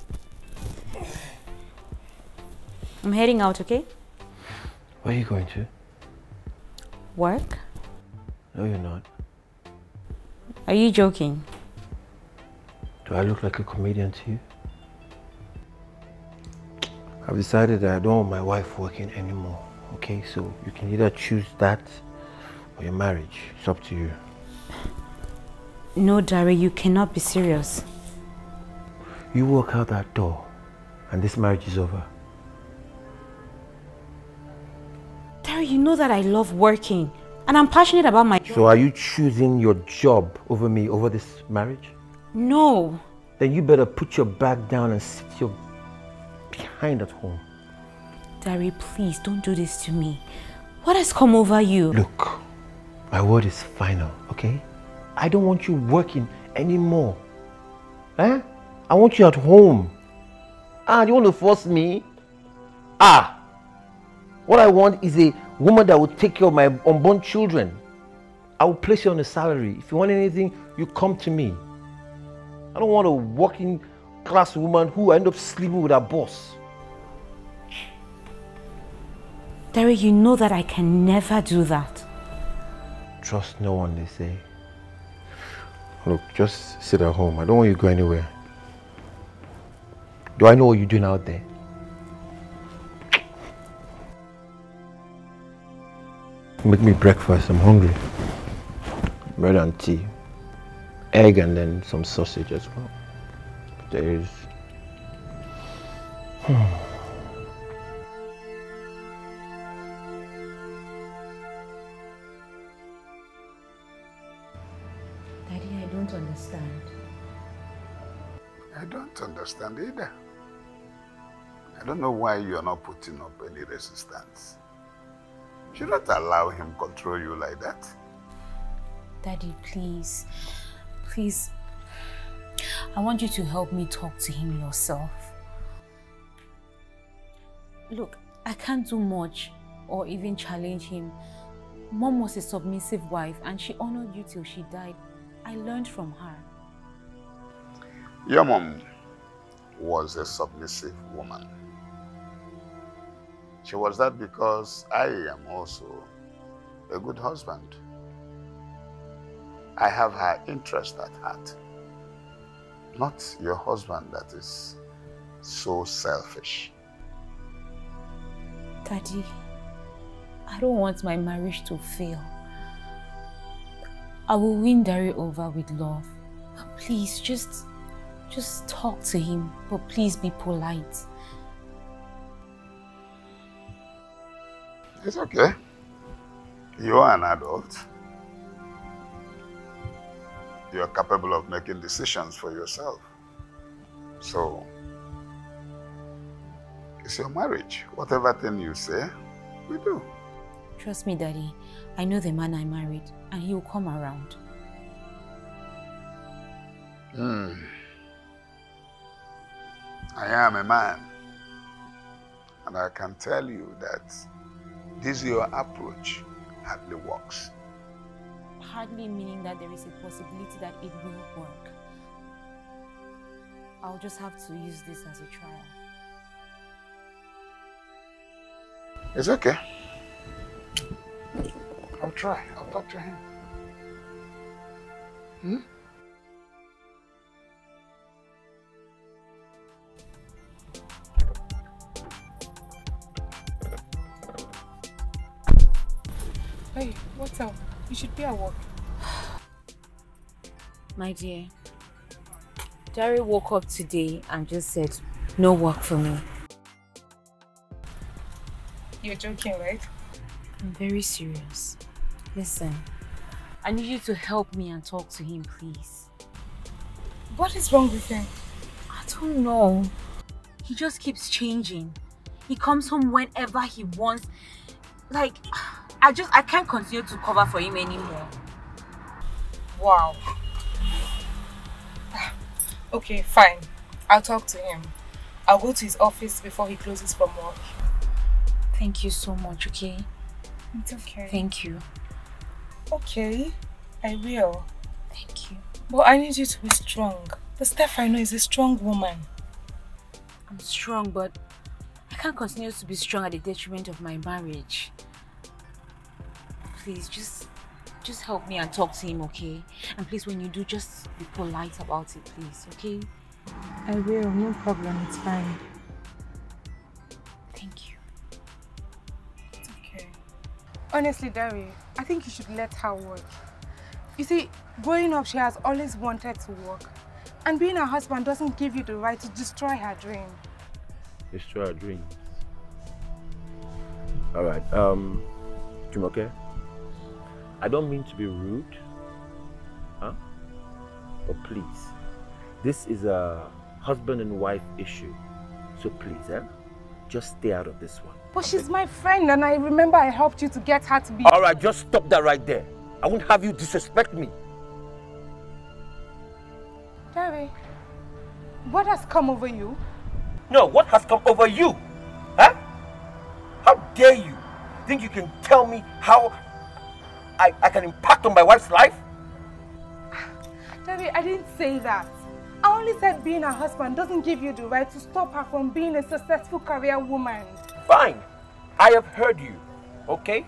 I'm heading out, okay? Where are you going to? Work? No, you're not. Are you joking? Do I look like a comedian to you? I've decided that I don't want my wife working anymore. Okay, so you can either choose that or your marriage. It's up to you. No, Dari, you cannot be serious. You walk out that door and this marriage is over. Dari, you know that I love working and I'm passionate about my job. So are you choosing your job over me, over this marriage? No. Then you better put your back down and sit your behind at home. Dari, please don't do this to me. What has come over you? Look, my word is final, okay? I don't want you working anymore. Eh? I want you at home. Ah, you want to force me? Ah! What I want is a woman that will take care of my unborn children. I will place you on a salary. If you want anything, you come to me. I don't want a working class woman who end up sleeping with her boss. Derek, you know that I can never do that. Trust no one, they say. Look, just sit at home. I don't want you to go anywhere. Do I know what you're doing out there? Make me breakfast. I'm hungry. Bread and tea. Egg and then some sausage as well. There is. Daddy, don't understand either. I don't know why you are not putting up any resistance. You should not allow him control you like that. Daddy, please. Please. I want you to help me talk to him yourself. Look, I can't do much or even challenge him. Mom was a submissive wife and she honored you till she died. I learned from her. Your mom was a submissive woman. She was that because I am also a good husband. I have her interest at heart. Not your husband that is so selfish. Daddy, I don't want my marriage to fail. I will win Dari over with love. Please, just, just talk to him, but please be polite. It's okay. You are an adult. You are capable of making decisions for yourself. So, it's your marriage. Whatever thing you say, we do. Trust me, Daddy. I know the man I married, and he will come around. Hmm. I am a man. And I can tell you that this your approach hardly works. Hardly meaning that there is a possibility that it will work. I'll just have to use this as a trial. It's okay. I'll try. I'll talk to him. Hmm? Hey, what's up? You should be at work. My dear, Dari woke up today and just said, no work for me. You're joking, right? I'm very serious. Listen, I need you to help me and talk to him, please. What is wrong with him? I don't know. He just keeps changing. He comes home whenever he wants. Like, I just, I can't continue to cover for him anymore. Wow. Okay, fine. I'll talk to him. I'll go to his office before he closes for work. Thank you so much, okay? It's okay. Thank you. Okay, I will. Thank you. But I need you to be strong. The Steph I know is a strong woman. I'm strong, but I can't continue to be strong at the detriment of my marriage. Please, just just help me and talk to him, okay? And please, when you do, just be polite about it, please, okay? I will, no problem, it's fine. Thank you. It's okay. Honestly, Dari, I think you should let her work. You see, growing up, she has always wanted to work. And being her husband doesn't give you the right to destroy her dream. Destroy her dreams. Alright, um, Jumoke, I don't mean to be rude, huh? But please, this is a husband and wife issue. So please, eh? Just stay out of this one. But she's my friend and I remember I helped you to get her to be... Alright, just stop that right there. I won't have you disrespect me. Dari, what has come over you? No, what has come over you? Huh? How dare you? Think you can tell me how I, I can impact on my wife's life? Dari, I didn't say that. I only said being her husband doesn't give you the right to stop her from being a successful career woman. Fine. I have heard you. Okay?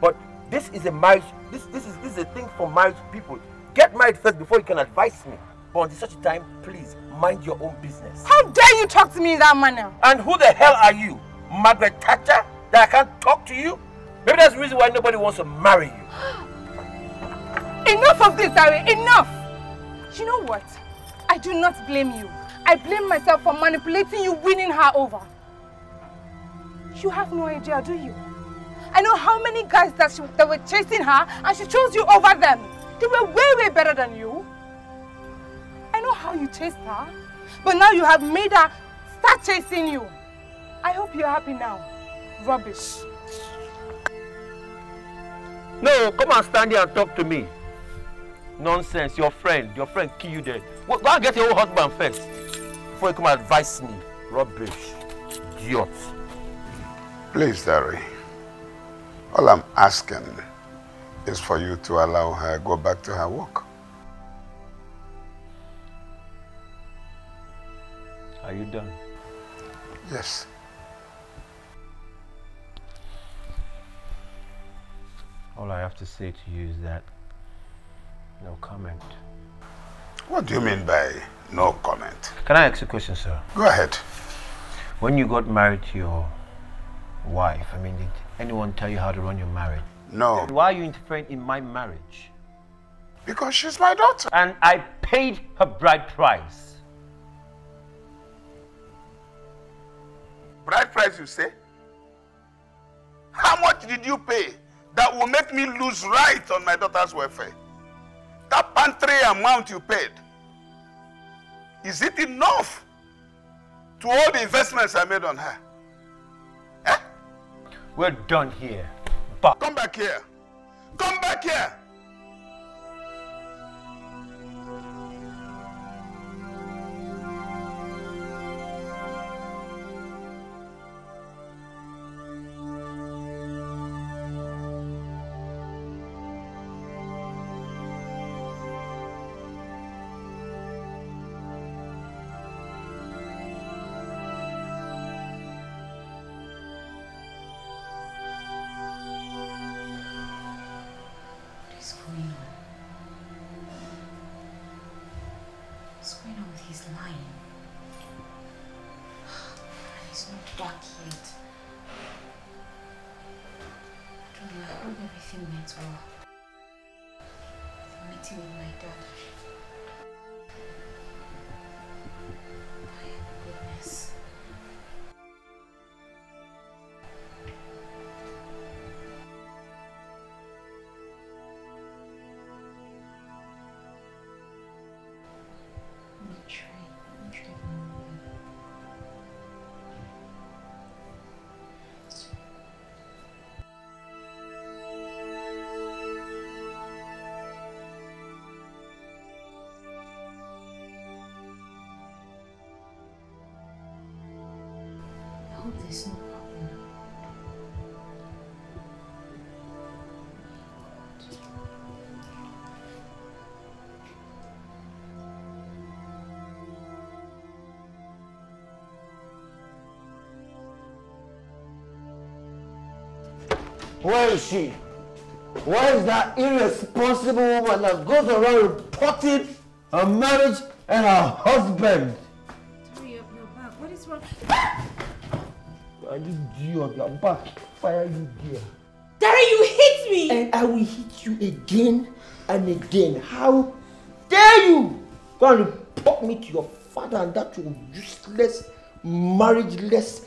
But this is a marriage this this is this is a thing for married people. Get married first before you can advise me. But until such a time, please mind your own business. How dare you talk to me in that manner? And who the hell are you? Margaret Thatcher? That I can't talk to you? Maybe that's the reason why nobody wants to marry you. Enough of this, Dari, enough! You know what? I do not blame you. I blame myself for manipulating you, winning her over. You have no idea, do you? I know how many guys that, she, that were chasing her and she chose you over them. They were way, way better than you. I know how you chased her, but now you have made her start chasing you. I hope you're happy now. Rubbish. No, come and stand here and talk to me. Nonsense, your friend, your friend kill you there. Go go and get your own husband first before you come and advise me. Rubbish. Idiot. Please, Dari. All I'm asking is for you to allow her go back to her work. Are you done? Yes. All I have to say to you is that no comment. What do you mean by no comment? Can I ask a question, sir? Go ahead. When you got married to your wife, I mean, did anyone tell you how to run your marriage? No. Then why are you interfering in my marriage? Because she's my daughter. And I paid her bride price. Bride price, you say? How much did you pay that will make me lose right on my daughter's welfare? That pantry amount you paid, is it enough to all the investments I made on her? Eh? We're done here. But Come back here. Come back here. Meeting my dad. Where is she? Where is that irresponsible woman that goes around reporting her marriage and her husband? Hurry up, you're back. What is wrong? I just you on your back. Fire you there. Daddy, you hit me! And I will hit you again and again. How dare you go and report me to your father and that your useless, marriageless,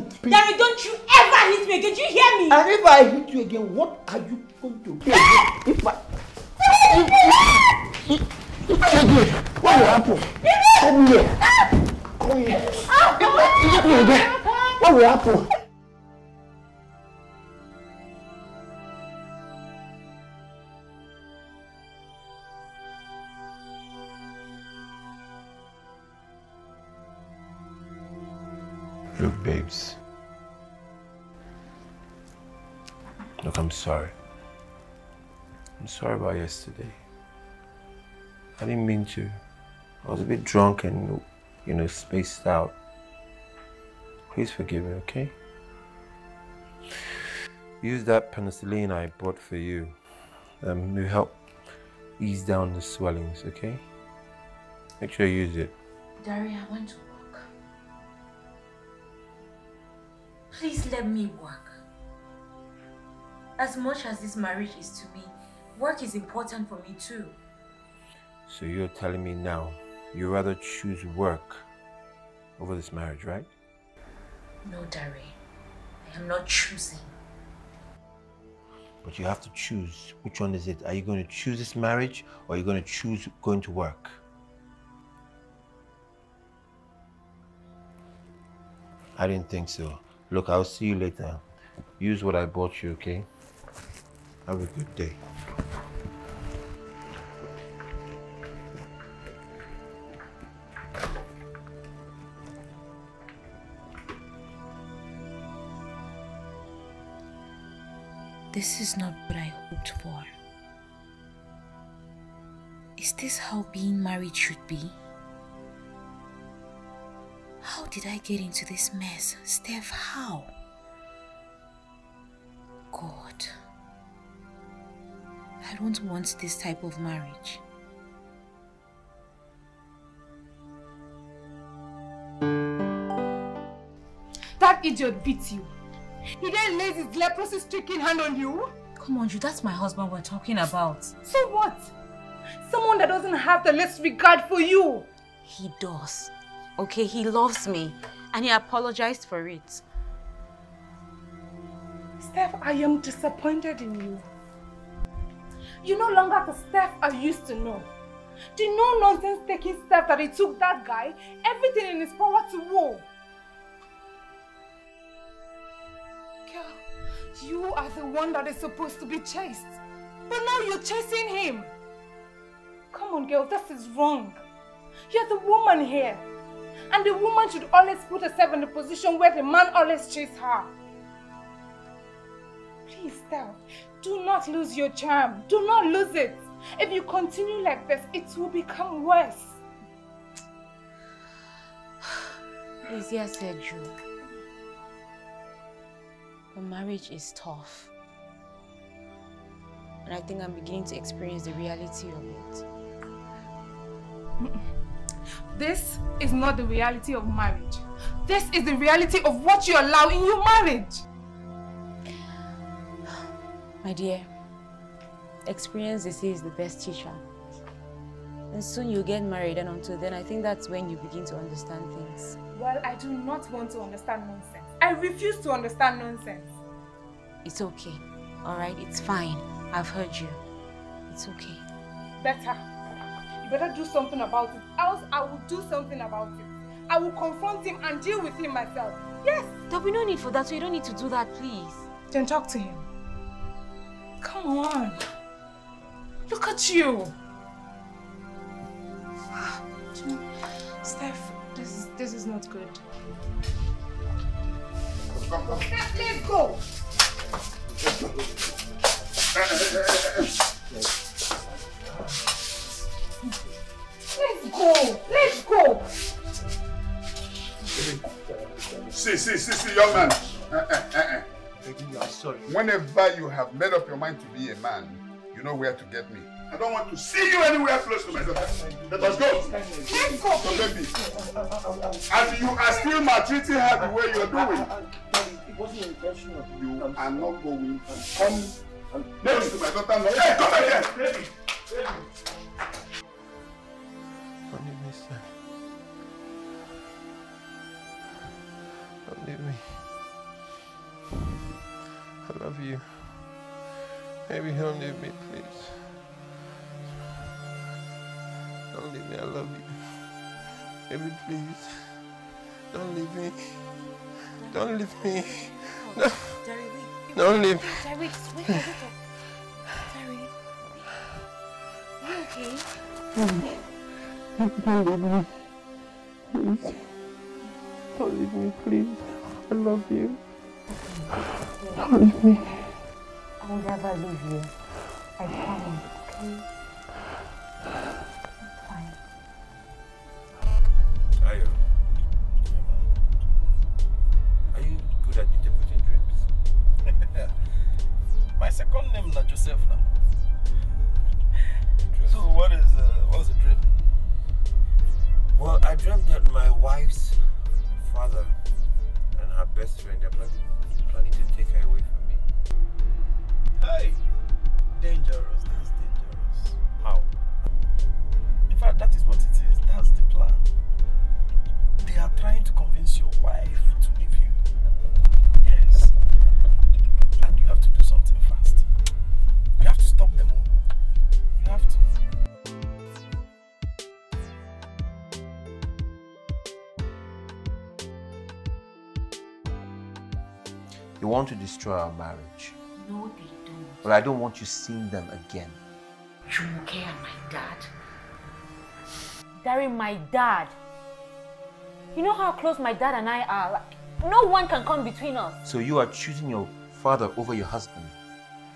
stupid. Daddy, don't you ever hit me again. Did you hear me? And if I hit you again, what are you going to do? If I. If, if, if I do, what will happen? Come here. Come here. If I hit you again, what will happen? Sorry. I'm sorry about yesterday. I didn't mean to. I was a bit drunk and, you know, spaced out. Please forgive me, okay? Use that penicillin I bought for you. Um, it help ease down the swellings, okay? Make sure you use it. Daria, I want to work. Please let me work. As much as this marriage is to me, work is important for me too. So you're telling me now you'd rather choose work over this marriage, right? No, Dari. I am not choosing. But you have to choose. Which one is it? Are you going to choose this marriage or are you going to choose going to work? I didn't think so. Look, I'll see you later. Use what I bought you, okay? Have a good day. This is not what I hoped for. Is this how being married should be? How did I get into this mess? Steph, how? God. I don't want this type of marriage. That idiot beat you. He then lays his leprosy stricken hand on you. Come on, you, that's my husband we're talking about. So what? Someone that doesn't have the least regard for you. He does. Okay, he loves me. And he apologized for it. Steph, I am disappointed in you. You're no longer the Steph I used to know. The no-nonsense taking Steph that he took that guy, everything in his power to woo. Girl, you are the one that is supposed to be chased. But now you're chasing him. Come on, girl, this is wrong. You're the woman here. And the woman should always put herself in the position where the man always chases her. Please, Steph, do not lose your charm. Do not lose it. If you continue like this, it will become worse. Easier said, Joe. But marriage is tough. And I think I'm beginning to experience the reality of it. This is not the reality of marriage. This is the reality of what you allow in your marriage. My dear, experience they say is the best teacher. And soon you'll get married and until then I think that's when you begin to understand things. Well, I do not want to understand nonsense. I refuse to understand nonsense. It's okay. Alright, it's fine. I've heard you. It's okay. Better. You better do something about it, else I will do something about it. I will confront him and deal with him myself. Yes. There'll be no need for that, so you don't need to do that, please. Then talk to him. Come on. Look at you. Steph, this is this is not good. Let's go. Let's go. Let's go. See, see, see, see, young man. Uh, uh, uh, uh. Baby, I'm sorry. Whenever you have made up your mind to be a man, you know where to get me. I don't want to see you anywhere close to my daughter. Let us go. Let's go. So baby, and you are still maltreating her the way you're doing. It wasn't intentional. You are not going to come next to my daughter. Hey, come. Baby, baby. Don't leave me, sir. Don't leave me. I love you. Maybe don't leave me, please. Don't leave me, I love you. Baby, please. Don't leave me. Don't leave me. No. Don't leave me. Are you okay? Don't leave me. Please. Don't leave me, please. I love you. Don't leave me. I will never leave you. I promise, okay? Destroy our marriage. No, they don't. But I don't want you seeing them again. Jumoke and my dad. Dari, my dad. You know how close my dad and I are. Like, no one can come between us. So you are choosing your father over your husband.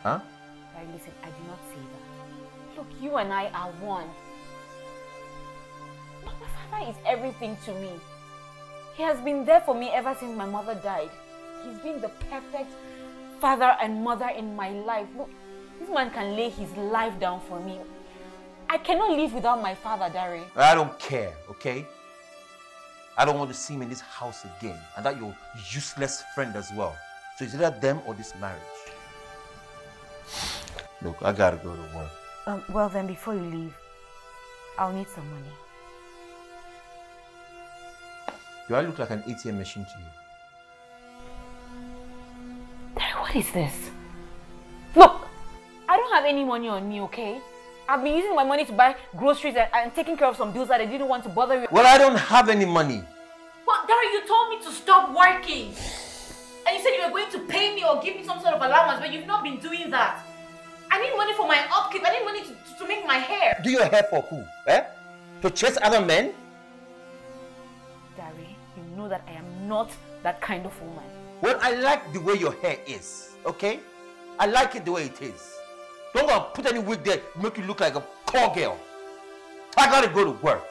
Huh? Larry, listen, I did not say that. Look, you and I are one. But my father is everything to me. He has been there for me ever since my mother died. He's been the perfect father and mother in my life. Look, this man can lay his life down for me. I cannot live without my father, Dari. I don't care, okay? I don't want to see him in this house again. And that your useless friend as well. So it's either them or this marriage. Look, I gotta go to work. Um, well then, before you leave, I'll need some money. Do I look like an ATM machine to you? Dari, what is this? Look, I don't have any money on me, okay? I've been using my money to buy groceries and, and taking care of some bills that I didn't want to bother you. Well, I don't have any money. But Dari, you told me to stop working. And you said you were going to pay me or give me some sort of allowance, but you've not been doing that. I need money for my upkeep. I need money to, to, to make my hair. Do your hair for who? Eh? To chase other men? Dari, you know that I am not that kind of woman. Well, I like the way your hair is, okay? I like it the way it is. Don't go put any wig there, make you look like a call girl. I gotta go to work.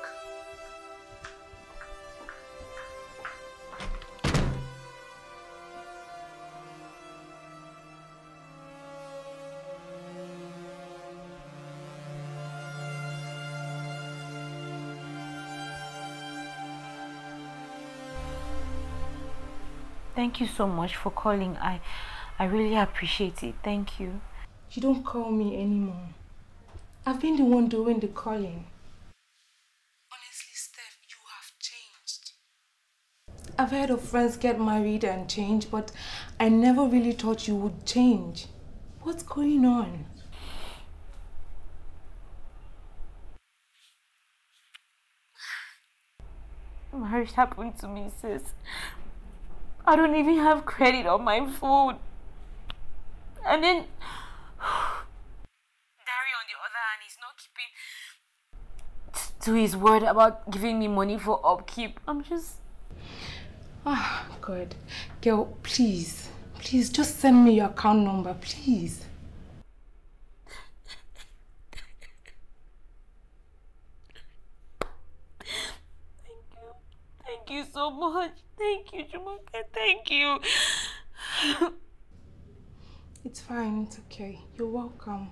Thank you so much for calling. I, I really appreciate it. Thank you. You don't call me anymore. I've been the one doing the calling. Honestly, Steph, you have changed. I've heard of friends get married and change, but I never really thought you would change. What's going on? Marriage happened to me, sis. I don't even have credit on my phone. And then Dari on the other hand is not keeping to his word about giving me money for upkeep. I'm just Ah, God. Girl, please. Please, just send me your account number, please. Thank you. Thank you so much. Thank you, Jumoke. Thank you. It's fine, it's okay. You're welcome.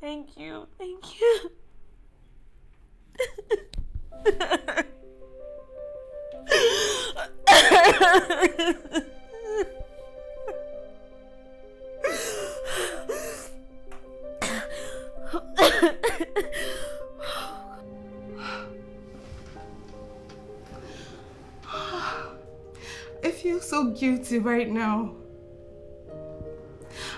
Thank you. Thank you. guilty right now.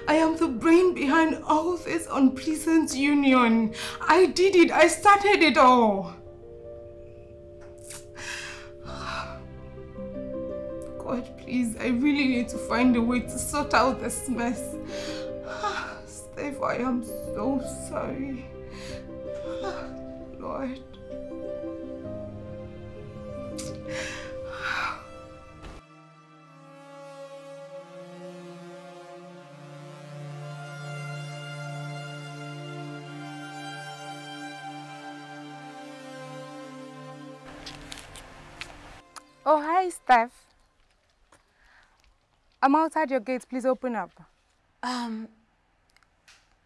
I am the brain behind all this unpleasant union. I did it. I started it all. God, please, I really need to find a way to sort out this mess. Steph, I am so sorry. Lord. Hi, Steph. I'm outside your gate. Please open up. Um,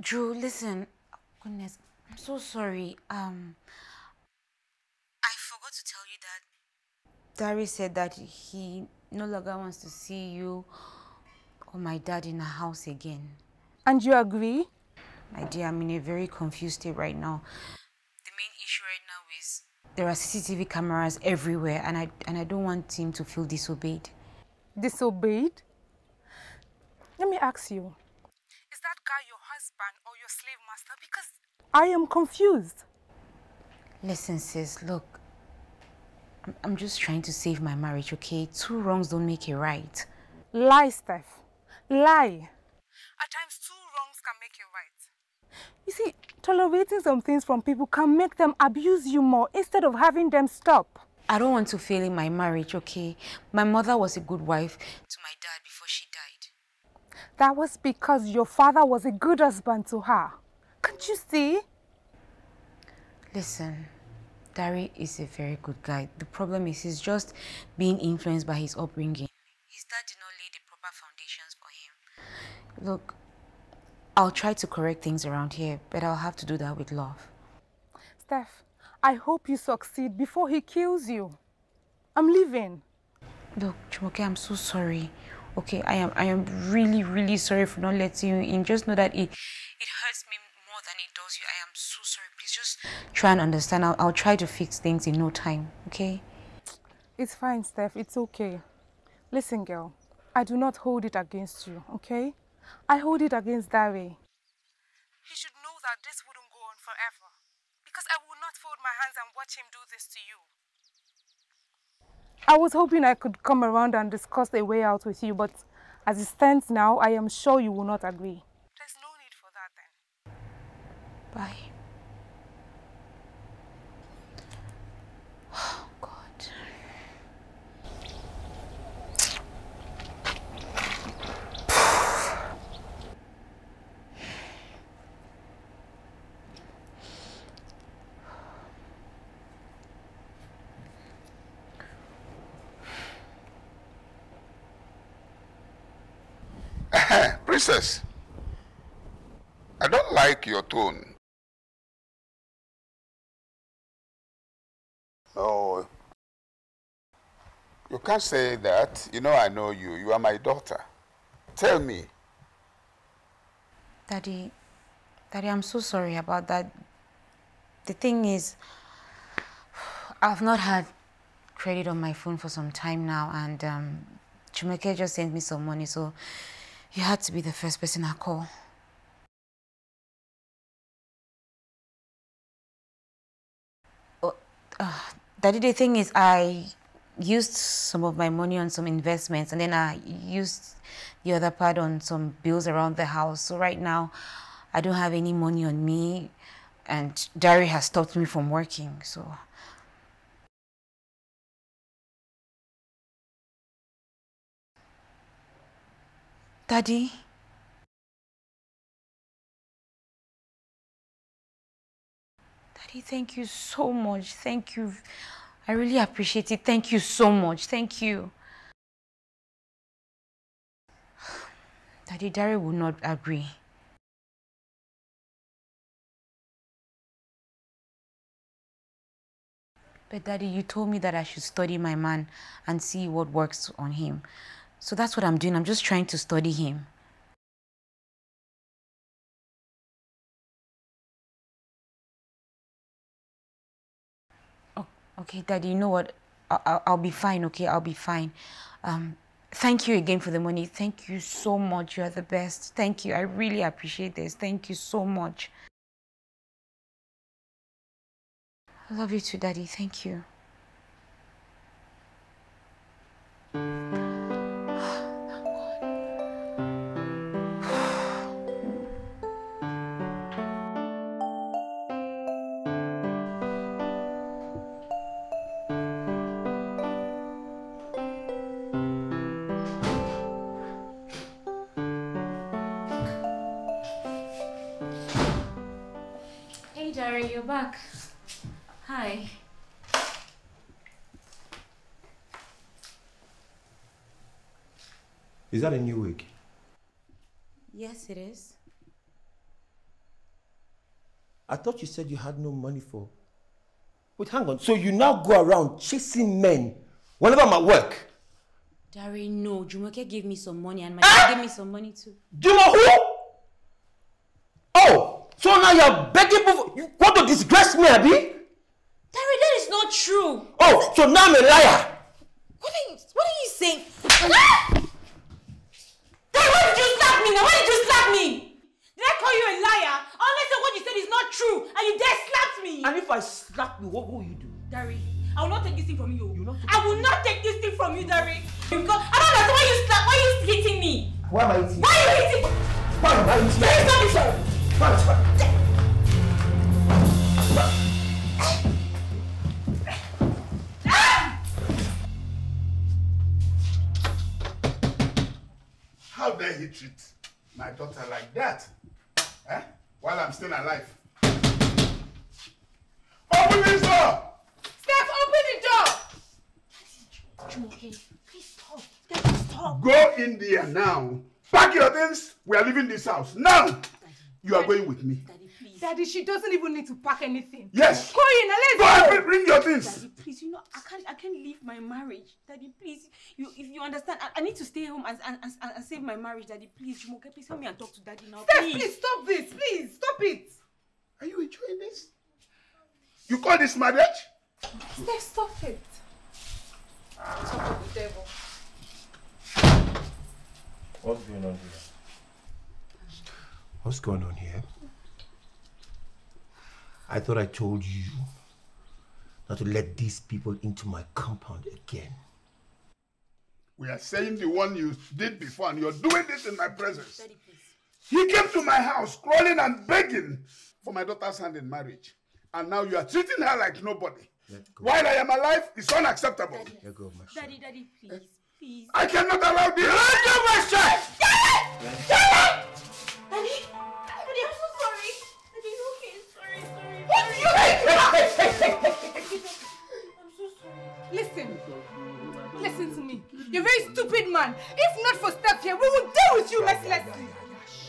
Drew, listen. Goodness, I'm so sorry. Um, I forgot to tell you that Dari said that he no longer wants to see you or my dad in the house again. And you agree? My dear, I'm in a very confused state right now. The main issue right now is there are CCTV cameras everywhere, and I and I don't want him to feel disobeyed. Disobeyed? Let me ask you. Is that guy your husband or your slave master? Because I am confused. Listen, sis, look. I'm, I'm just trying to save my marriage, okay? Two wrongs don't make a right. Lie, Steph. Lie. At times, two wrongs can make it right. You see, tolerating some things from people can make them abuse you more instead of having them stop. I don't want to fail in my marriage, okay? My mother was a good wife to my dad before she died. That was because your father was a good husband to her. Can't you see? Listen, Dari is a very good guy. The problem is he's just being influenced by his upbringing. His dad did not lay the proper foundations for him. Look, I'll try to correct things around here, but I'll have to do that with love. Steph, I hope you succeed before he kills you. I'm leaving. Look, Jumoke, I'm so sorry. Okay, I am I am really, really sorry for not letting you in. Just know that it it hurts me more than it does you. I am so sorry. Please just try and understand. I'll, I'll try to fix things in no time, okay? It's fine, Steph. It's okay. Listen, girl. I do not hold it against you, okay? I hold it against Dari. He should know that this wouldn't go on forever. Because I will not fold my hands and watch him do this to you. I was hoping I could come around and discuss a way out with you, but as it stands now, I am sure you will not agree. There's no need for that then. Bye. Oh, God. Princess, I don't like your tone. Oh, you can't say that. You know I know you. You are my daughter. Tell me. Daddy, Daddy, I'm so sorry about that. The thing is, I've not had credit on my phone for some time now, and um, Jumoke just sent me some money, so you had to be the first person I call. Oh, uh, Daddy, the thing is, I used some of my money on some investments, and then I used the other part on some bills around the house. So right now, I don't have any money on me, and Dari has stopped me from working. So Daddy? Daddy, thank you so much. Thank you. I really appreciate it. Thank you so much. Thank you. Daddy, Dari will not agree. But Daddy, you told me that I should study my man and see what works on him. So that's what I'm doing. I'm just trying to study him. Oh, okay, Daddy, you know what? I'll, I'll, be fine, okay? I'll be fine. Um, thank you again for the money. Thank you so much. You're the best. Thank you. I really appreciate this. Thank you so much. I love you too, Daddy. Thank you. You're back. Hi. Is that a new wig? Yes, it is. I thought you said you had no money for. Wait, hang on. So you now go around chasing men whenever I'm at work? Dari, no. Jumoke gave me some money and my dad gave me some money too. Juma who? Oh, so now you're begging to disgrace me, Abi? Dari, that is not true. Oh, so now I'm a liar. What are you, what are you saying? Dari, why did you slap me now? Why did you slap me? Did I call you a liar? Unless what you said is not true and you dare slap me. And if I slap you, what will you do? Dari, I will not take this thing from you. I will not take this thing from you, Dari. Because I don't understand why you slap. Why you hitting me? Why am I eating? Why are you hitting? Why am I eating? Dari, stop it. Fine, fine. How dare he treat my daughter like that? Eh? While I'm still alive. Open this door! Steph, open the door! Please stop. Stop. Go in there now. Pack your things. We are leaving this house. Now! You are going with me. Daddy, please. Daddy, she doesn't even need to pack anything. Yes. Go in and Go let's and bring your things. Daddy, please, you know, I can't, I can't leave my marriage. Daddy, please, you, if you understand, I, I need to stay home and, and, and, and save my marriage. Daddy, please, Jumoke, please help me and talk to Daddy now, Steph, please. please stop this. Please, stop it. Are you enjoying this? You call this marriage? Steph, stop it. Talk of the devil. What's going on here? What's going on here? I thought I told you not to let these people into my compound again. We are saying the one you did before, and you're doing this in my presence. Daddy, please. He came to my house crawling and begging for my daughter's hand in marriage. And now you are treating her like nobody. Let go. While I am alive, it's unacceptable. Let go of my son. Daddy, Daddy, please, please. I cannot allow this. Daddy! Daddy! Daddy, do you I'm so sorry. Listen. Listen to me. You're a very stupid man. If not for Steph here, we will deal with you mercilessly.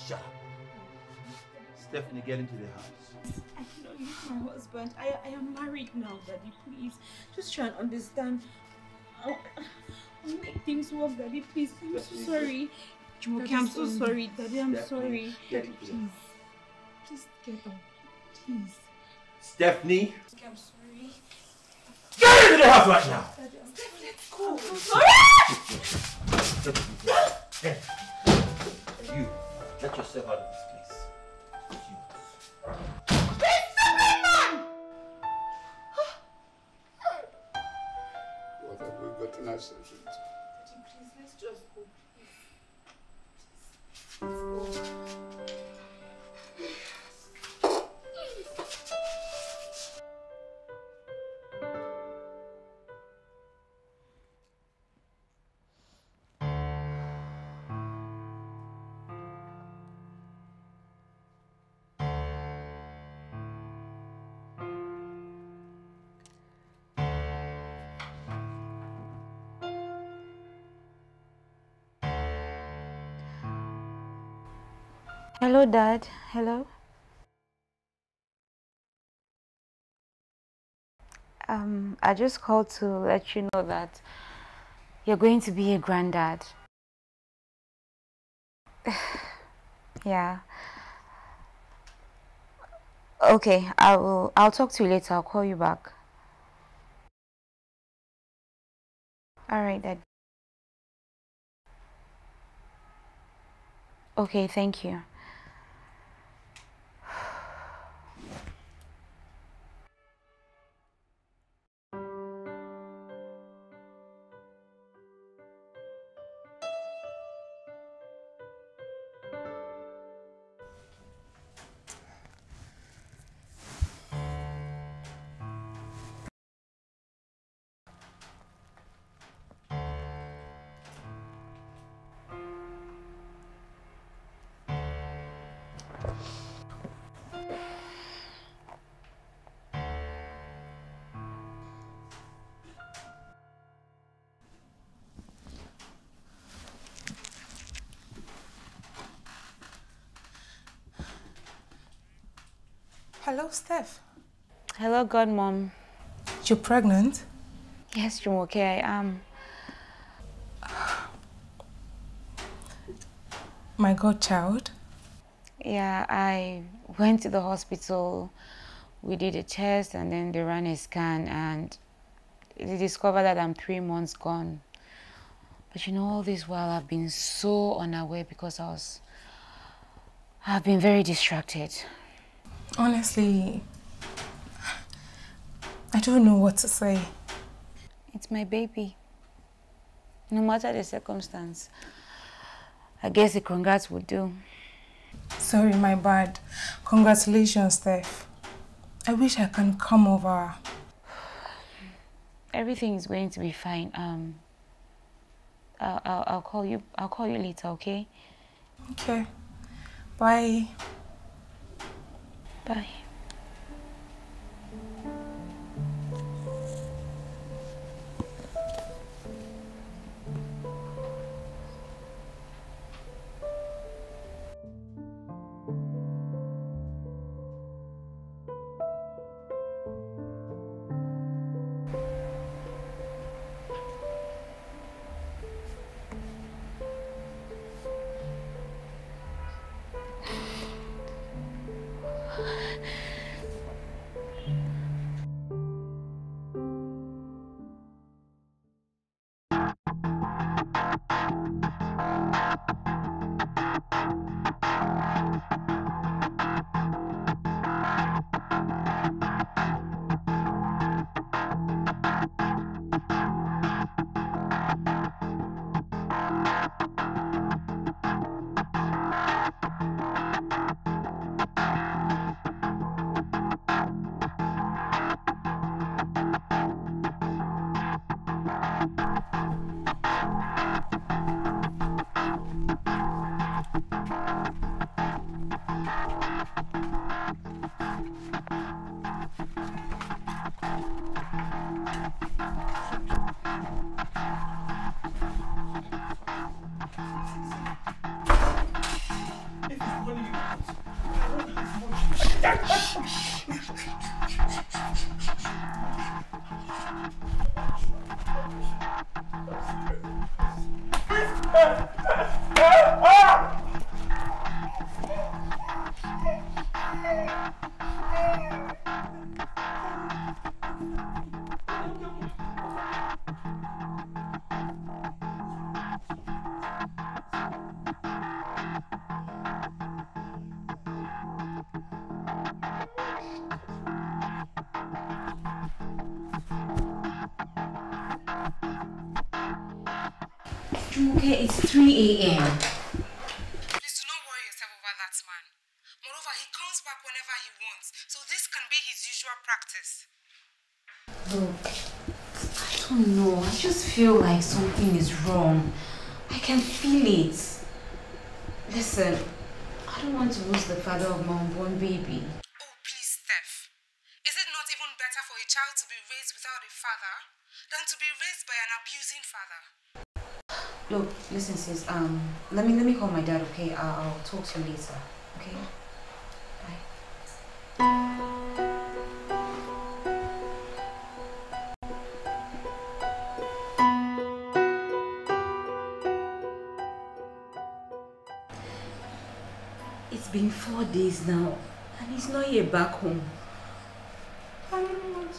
Shut up. Stephanie, get into the house. I cannot leave my husband. I, I am married now, Daddy. Please, just try and understand. I'll, I'll make things work, Daddy. Please, I'm so sorry. Jumoke, I'm so sorry, Daddy. I'm sorry. Daddy, Please. Just get up. Please. Stephanie, I'm sorry. get into the house right now. Let's go. I'm sorry. You, let yourself out of this place. It's yours. What have we gotten ourselves into? Hello, Dad. Hello. Um, I just called to let you know that you're going to be a granddad. yeah. Okay, I will. I'll talk to you later. I'll call you back. All right, Dad. Okay, thank you. Hello, Steph. Hello, Godmom. You're pregnant? Yes, Jumoke, okay, I am. My godchild? Yeah, I went to the hospital. We did a test and then they ran a scan and they discovered that I'm three months gone. But you know, all this while I've been so unaware because I was. I've been very distracted. Honestly, I don't know what to say. It's my baby. No matter the circumstance, I guess the congrats would do. Sorry, my bad. Congratulations, Steph. I wish I can come over. Everything is going to be fine. Um, I'll, I'll, I'll call you. I'll call you later. Okay. Okay. Bye. Bye. 3 a.m. Please do not worry yourself over that man. Moreover, he comes back whenever he wants, so this can be his usual practice. Look, I don't know. I just feel like something is wrong. I can feel it. Listen, I don't want to lose the father of my unborn baby. Oh, please, Steph. Is it not even better for a child to be raised without a father than to be raised by an abusing father? Look, listen, sis. Um, let me let me call my dad. Okay, I'll, I'll talk to you later. Okay. It's been four days now, and he's not yet back home. I don't want.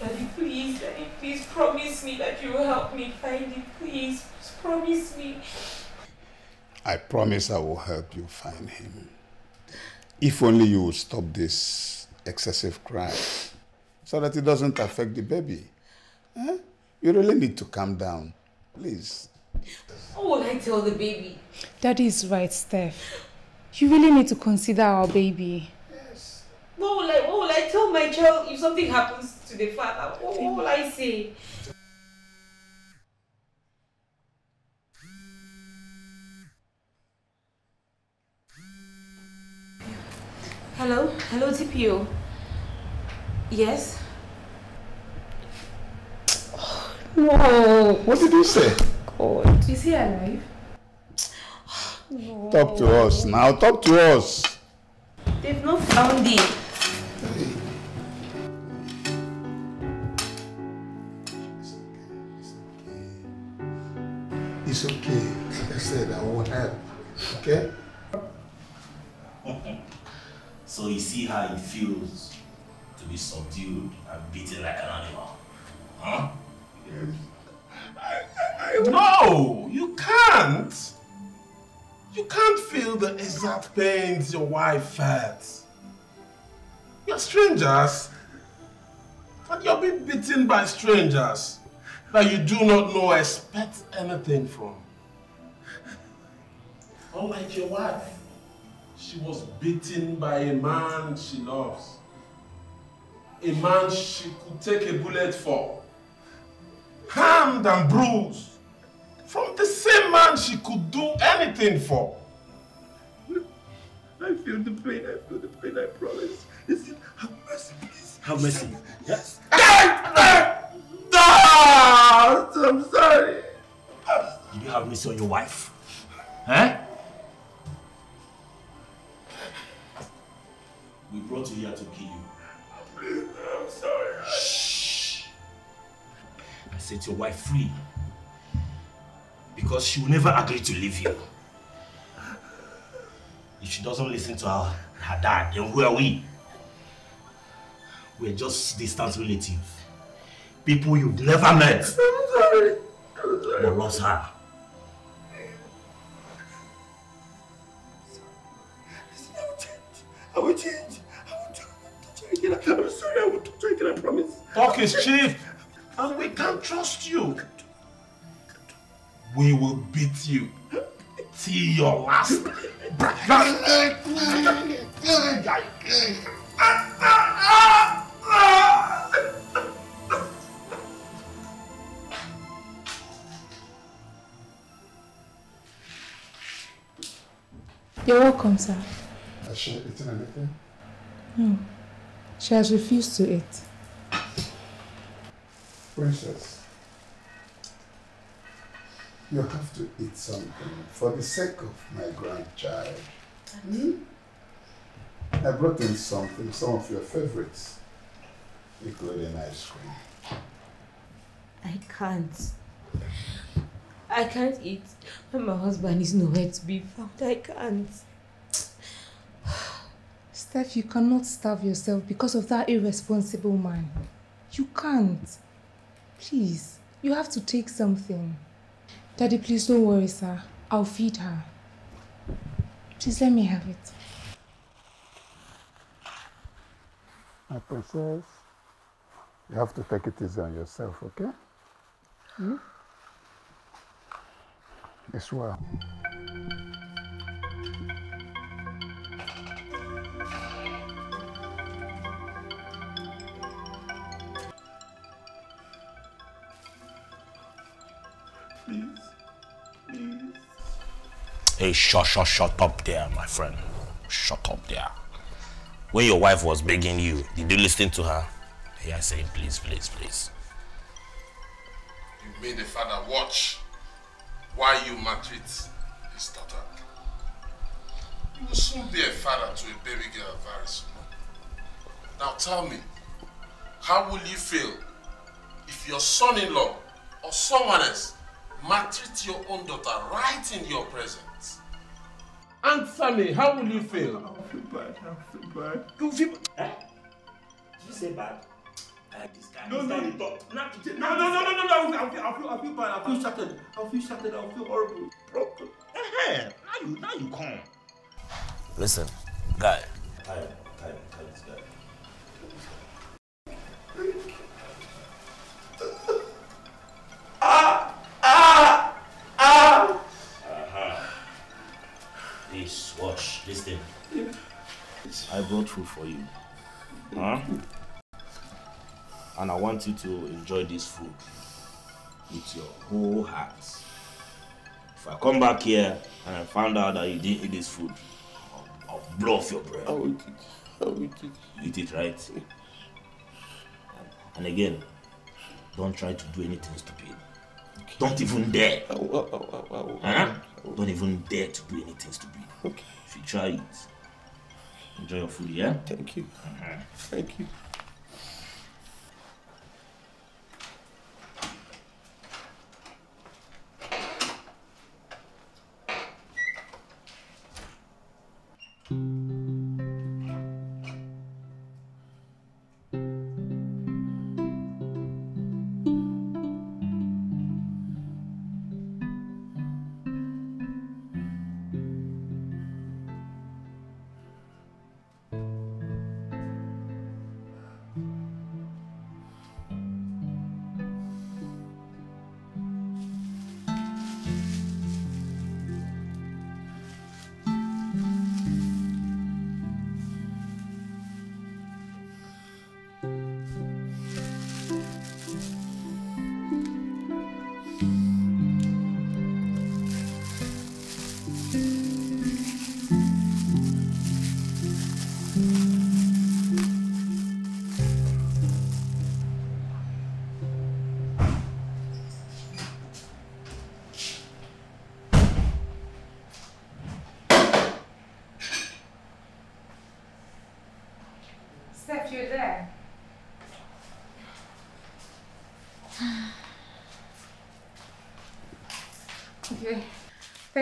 Daddy, please, Daddy, please promise me that you will help me find it. Please, please promise me. I promise I will help you find him. If only you will stop this excessive crying so that it doesn't affect the baby. Huh? You really need to calm down. Please. What will I tell the baby? Daddy is right, Steph. You really need to consider our baby. Yes. What will I what will I tell my child if something happens to the father? What, what will I say? Hello, hello, DPO. Yes. No. What did you say? God. Is he alive? No. Talk to us now. Talk to us. They've not found him. It's okay. Like I said, I won't help. Okay? So you see how it feels to be subdued and beaten like an animal. Huh? i No, you can't. You can't feel the exact pains your wife felt. You're strangers. And you're being beaten by strangers that you do not know or expect anything from. Unlike your wife, she was beaten by a man she loves. A man she could take a bullet for. Harmed and bruised. From the same man she could do anything for. I feel the pain. I feel the pain. I promise. Listen, have mercy, please. Have mercy. Yes. I'm sorry. Did you have mercy on your wife? Huh? We brought you here to kill you. Please, I'm sorry. Shh. I set your wife free. Because she will never agree to leave you. If she doesn't listen to her, her dad, then who are we? We're just distant relatives. People you've never met. I'm sorry. I'm sorry. But lost her. I will change. Again. I'm sorry. I will touch her again. I promise. Talk is cheap. And we can't trust you. We will beat you till your last You're welcome, sir. Has she eaten anything? No. She has refused to eat. Princess, you have to eat something for the sake of my grandchild. Hmm? I brought in something, some of your favorites, including ice cream. I can't. I can't eat when my husband is nowhere to be found. I can't. Steph, you cannot starve yourself because of that irresponsible man. You can't. Please, you have to take something. Daddy, please don't worry, sir. I'll feed her. Please let me have it. My princess, you have to take it easy on yourself, okay? Hmm? It's well. Hey, shut, shut, shut up there, my friend. Shut up there. When your wife was begging you, did you listen to her? Yeah, saying please, please, please. You made a father watch why you maltreat his daughter. You will soon be a father to a baby girl very soon. Now tell me, how will you feel if your son-in-law or someone else maltreat your own daughter right in your presence? Answer me. How will you feel? I feel bad. I feel bad. You feel Eh? Did you say bad? Uh, this guy, No, this no. guy, you talk. Not, No, no, no, no, no, no. I feel, I feel, I feel bad. I feel shattered. I feel shattered. I feel horrible. Broken. Eh, now you, now you come. Listen, guy. Tired, I brought food for you. Huh? And I want you to enjoy this food with your whole heart. If I come back here and I found out that you didn't eat this food, I'll, I'll blow off your brain. I will eat it. I will eat it. Eat it, right? And again, don't try to do anything stupid. Don't even dare. Huh? Don't even dare to do anything stupid. Okay. If you try it, enjoy your food, yeah? Thank you. Thank you.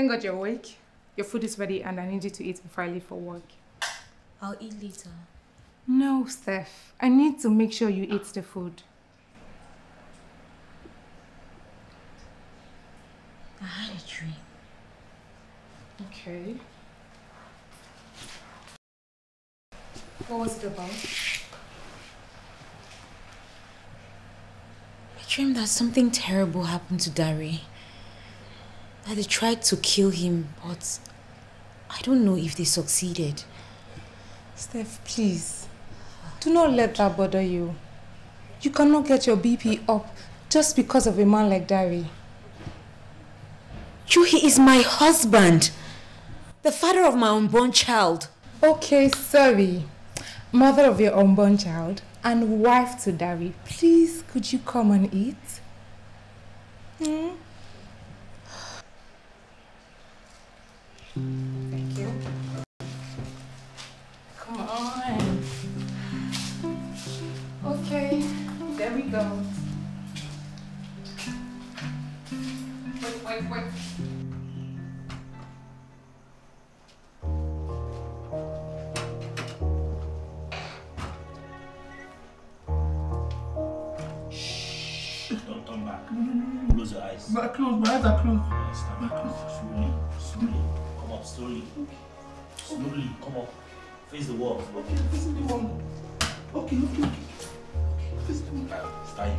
Thank God you're awake. Your food is ready and I need you to eat before I leave for work. I'll eat later. No, Steph. I need to make sure you eat the food. I had a dream. Okay. What was it about? I dreamed that something terrible happened to Dari. That they tried to kill him, but I don't know if they succeeded. Steph, please. Do not let that bother you. You cannot get your BP up just because of a man like Dari. You, he is my husband. The father of my unborn child. Okay, sorry. Mother of your unborn child and wife to Dari, please could you come and eat? Hmm? Thank you. Come on. Okay, there we go. Wait, wait, wait. Don't turn back. Mm-hmm. Close your eyes. My clothes, my eyes are closed. Yes, back. Slowly, slowly. Slowly. Slowly, come up. Face the wall. Okay, face the wall. Okay, okay, okay. Face the wall. Stay.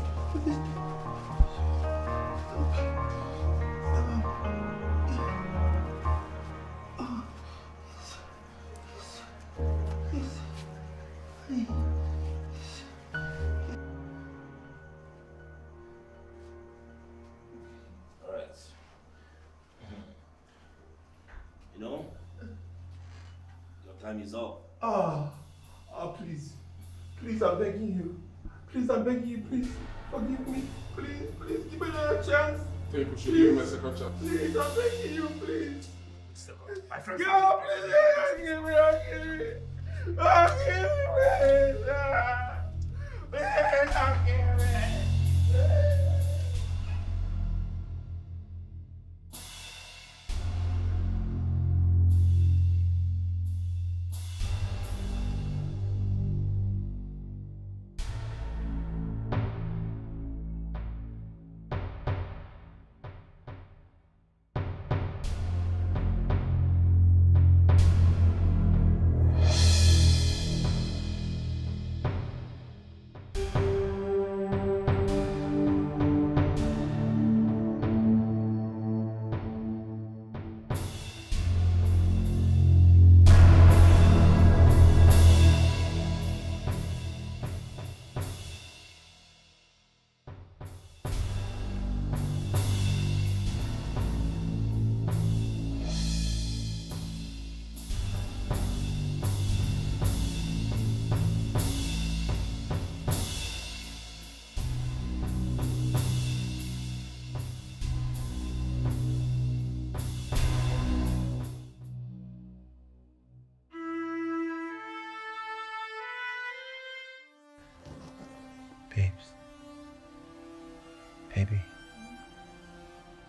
Alright. Please, I'm begging you, please. Forgive me. Please, please, give me another chance. Thank you, should give me a second chance. Please, I'm begging you, please. My friend, Girl, please, give me a kiss. Oh, give me, please. Please, oh, give me.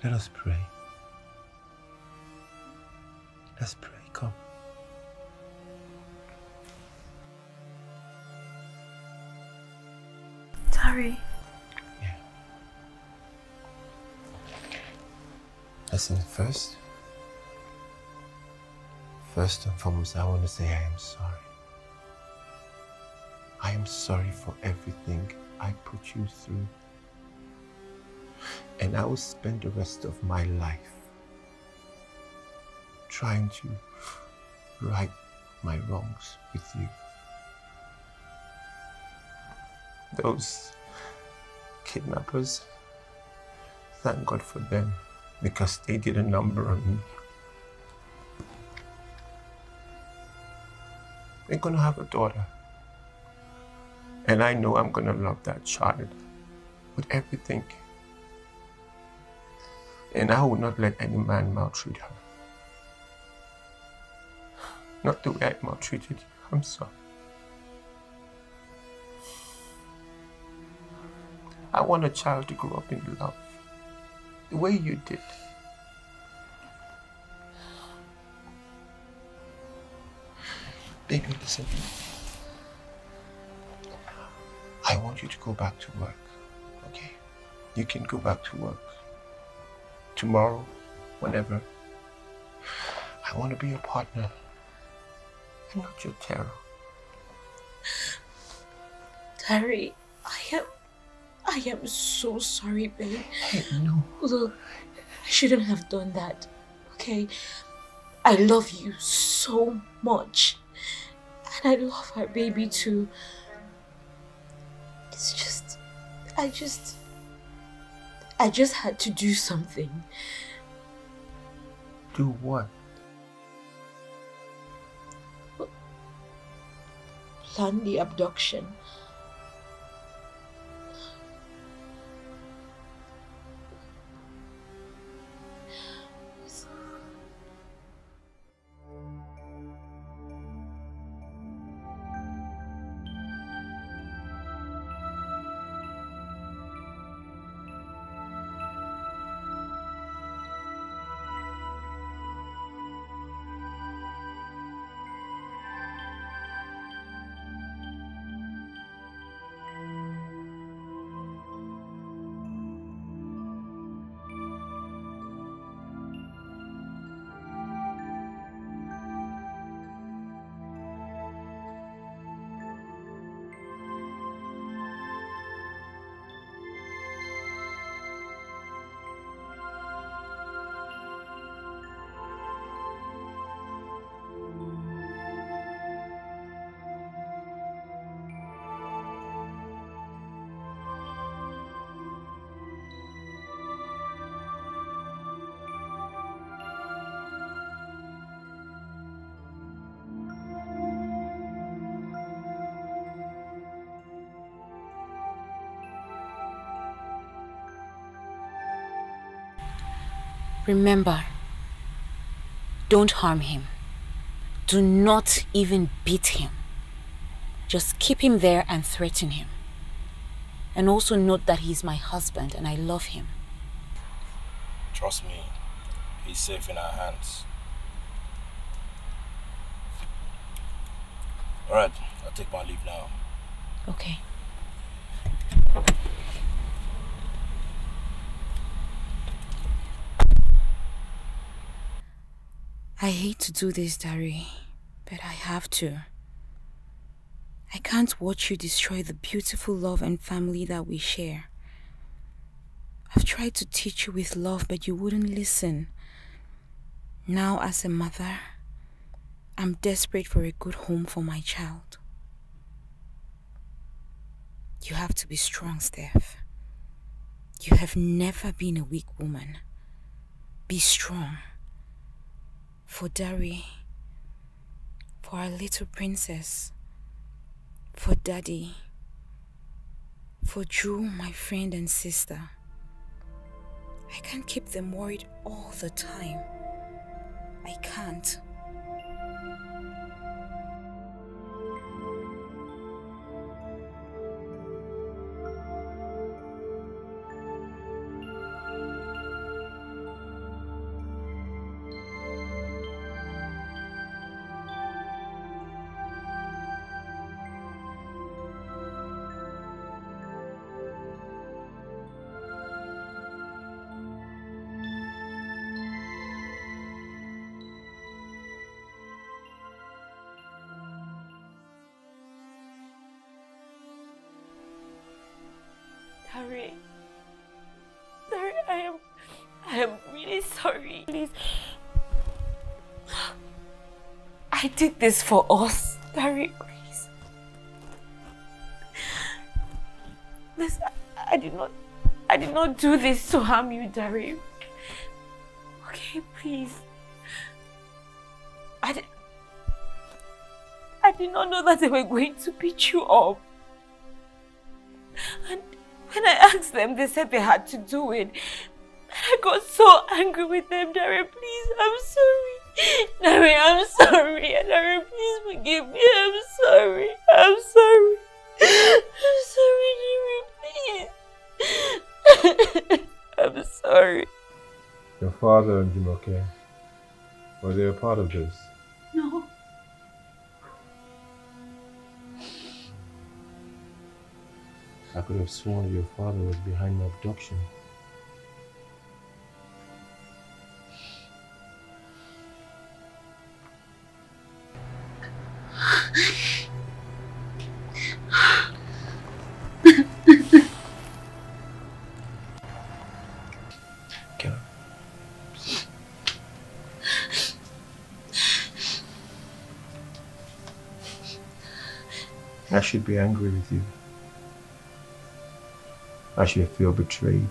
Let us pray. Let's pray. Come. Dari. Listen, first. First and foremost, I want to say I am sorry. I am sorry for everything I put you through. And I will spend the rest of my life trying to right my wrongs with you. Those kidnappers, thank God for them because they did a number on me. They're gonna have a daughter. And I know I'm gonna love that child with everything and I will not let any man maltreat her. Not the way I maltreated you, I'm sorry. I want a child to grow up in love, the way you did. Baby, listen. I want you to go back to work, okay? You can go back to work. Tomorrow, whenever. I want to be your partner. I'm not your terror. Terry, I am. I am so sorry, babe. Hey, no. Look, I shouldn't have done that. Okay? I love you so much. And I love our baby too. It's just. I just. I just had to do something. Do what? Plan the abduction. Remember, don't harm him. Do not even beat him. Just keep him there and threaten him. And also note that he's my husband and I love him. Trust me, he's safe in our hands. Alright, I'll take my leave now. Okay. I hate to do this, Dari, but I have to. I can't watch you destroy the beautiful love and family that we share. I've tried to teach you with love, but you wouldn't listen. Now, as a mother, I'm desperate for a good home for my child. You have to be strong, Steph. You have never been a weak woman. Be strong for Dari, for our little princess, for Daddy, for Drew, my friend and sister. I can't keep them worried all the time. I can't. This for us. Dari, please. This, I did not. I did not do this to harm you, Dari. Okay, please. I did, I did not know that they were going to beat you up. And when I asked them, they said they had to do it. I got so angry with them, Darren. Please, I'm sorry. Nami, I'm sorry. Nami, please forgive me. I'm sorry. I'm sorry. I'm sorry, Nami, please. I'm sorry. Your father and Jumoke, were they a part of this? No. I could have sworn your father was behind my abduction. Should be angry with you. I should feel betrayed.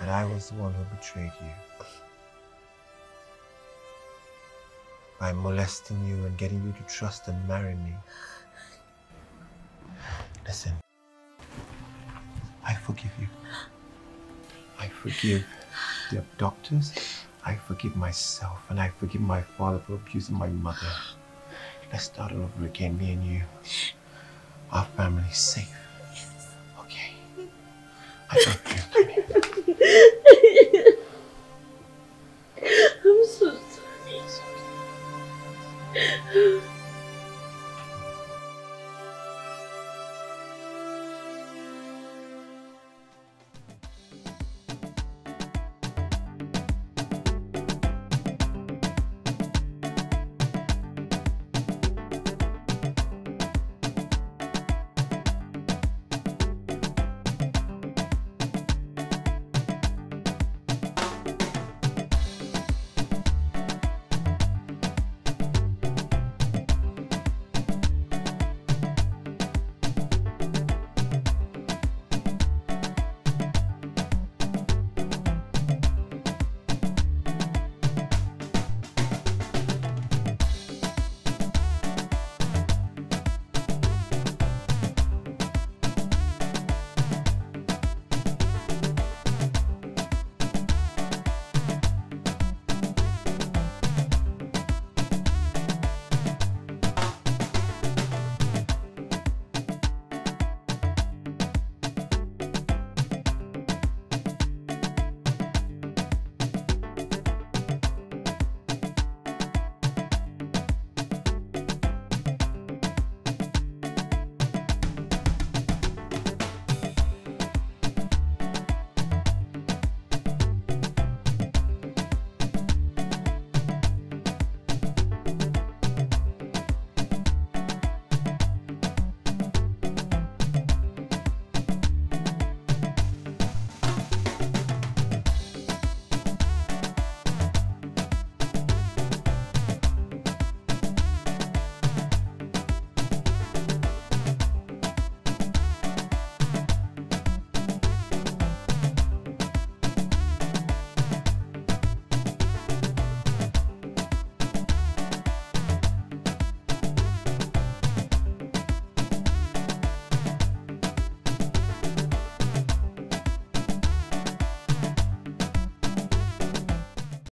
And I was the one who betrayed you. By molesting you and getting you to trust and marry me. Listen, I forgive you. I forgive the abductors. I forgive myself. And I forgive my father for abusing my mother. Let's start all over again, me and you. Our family's safe. Yes. Okay. I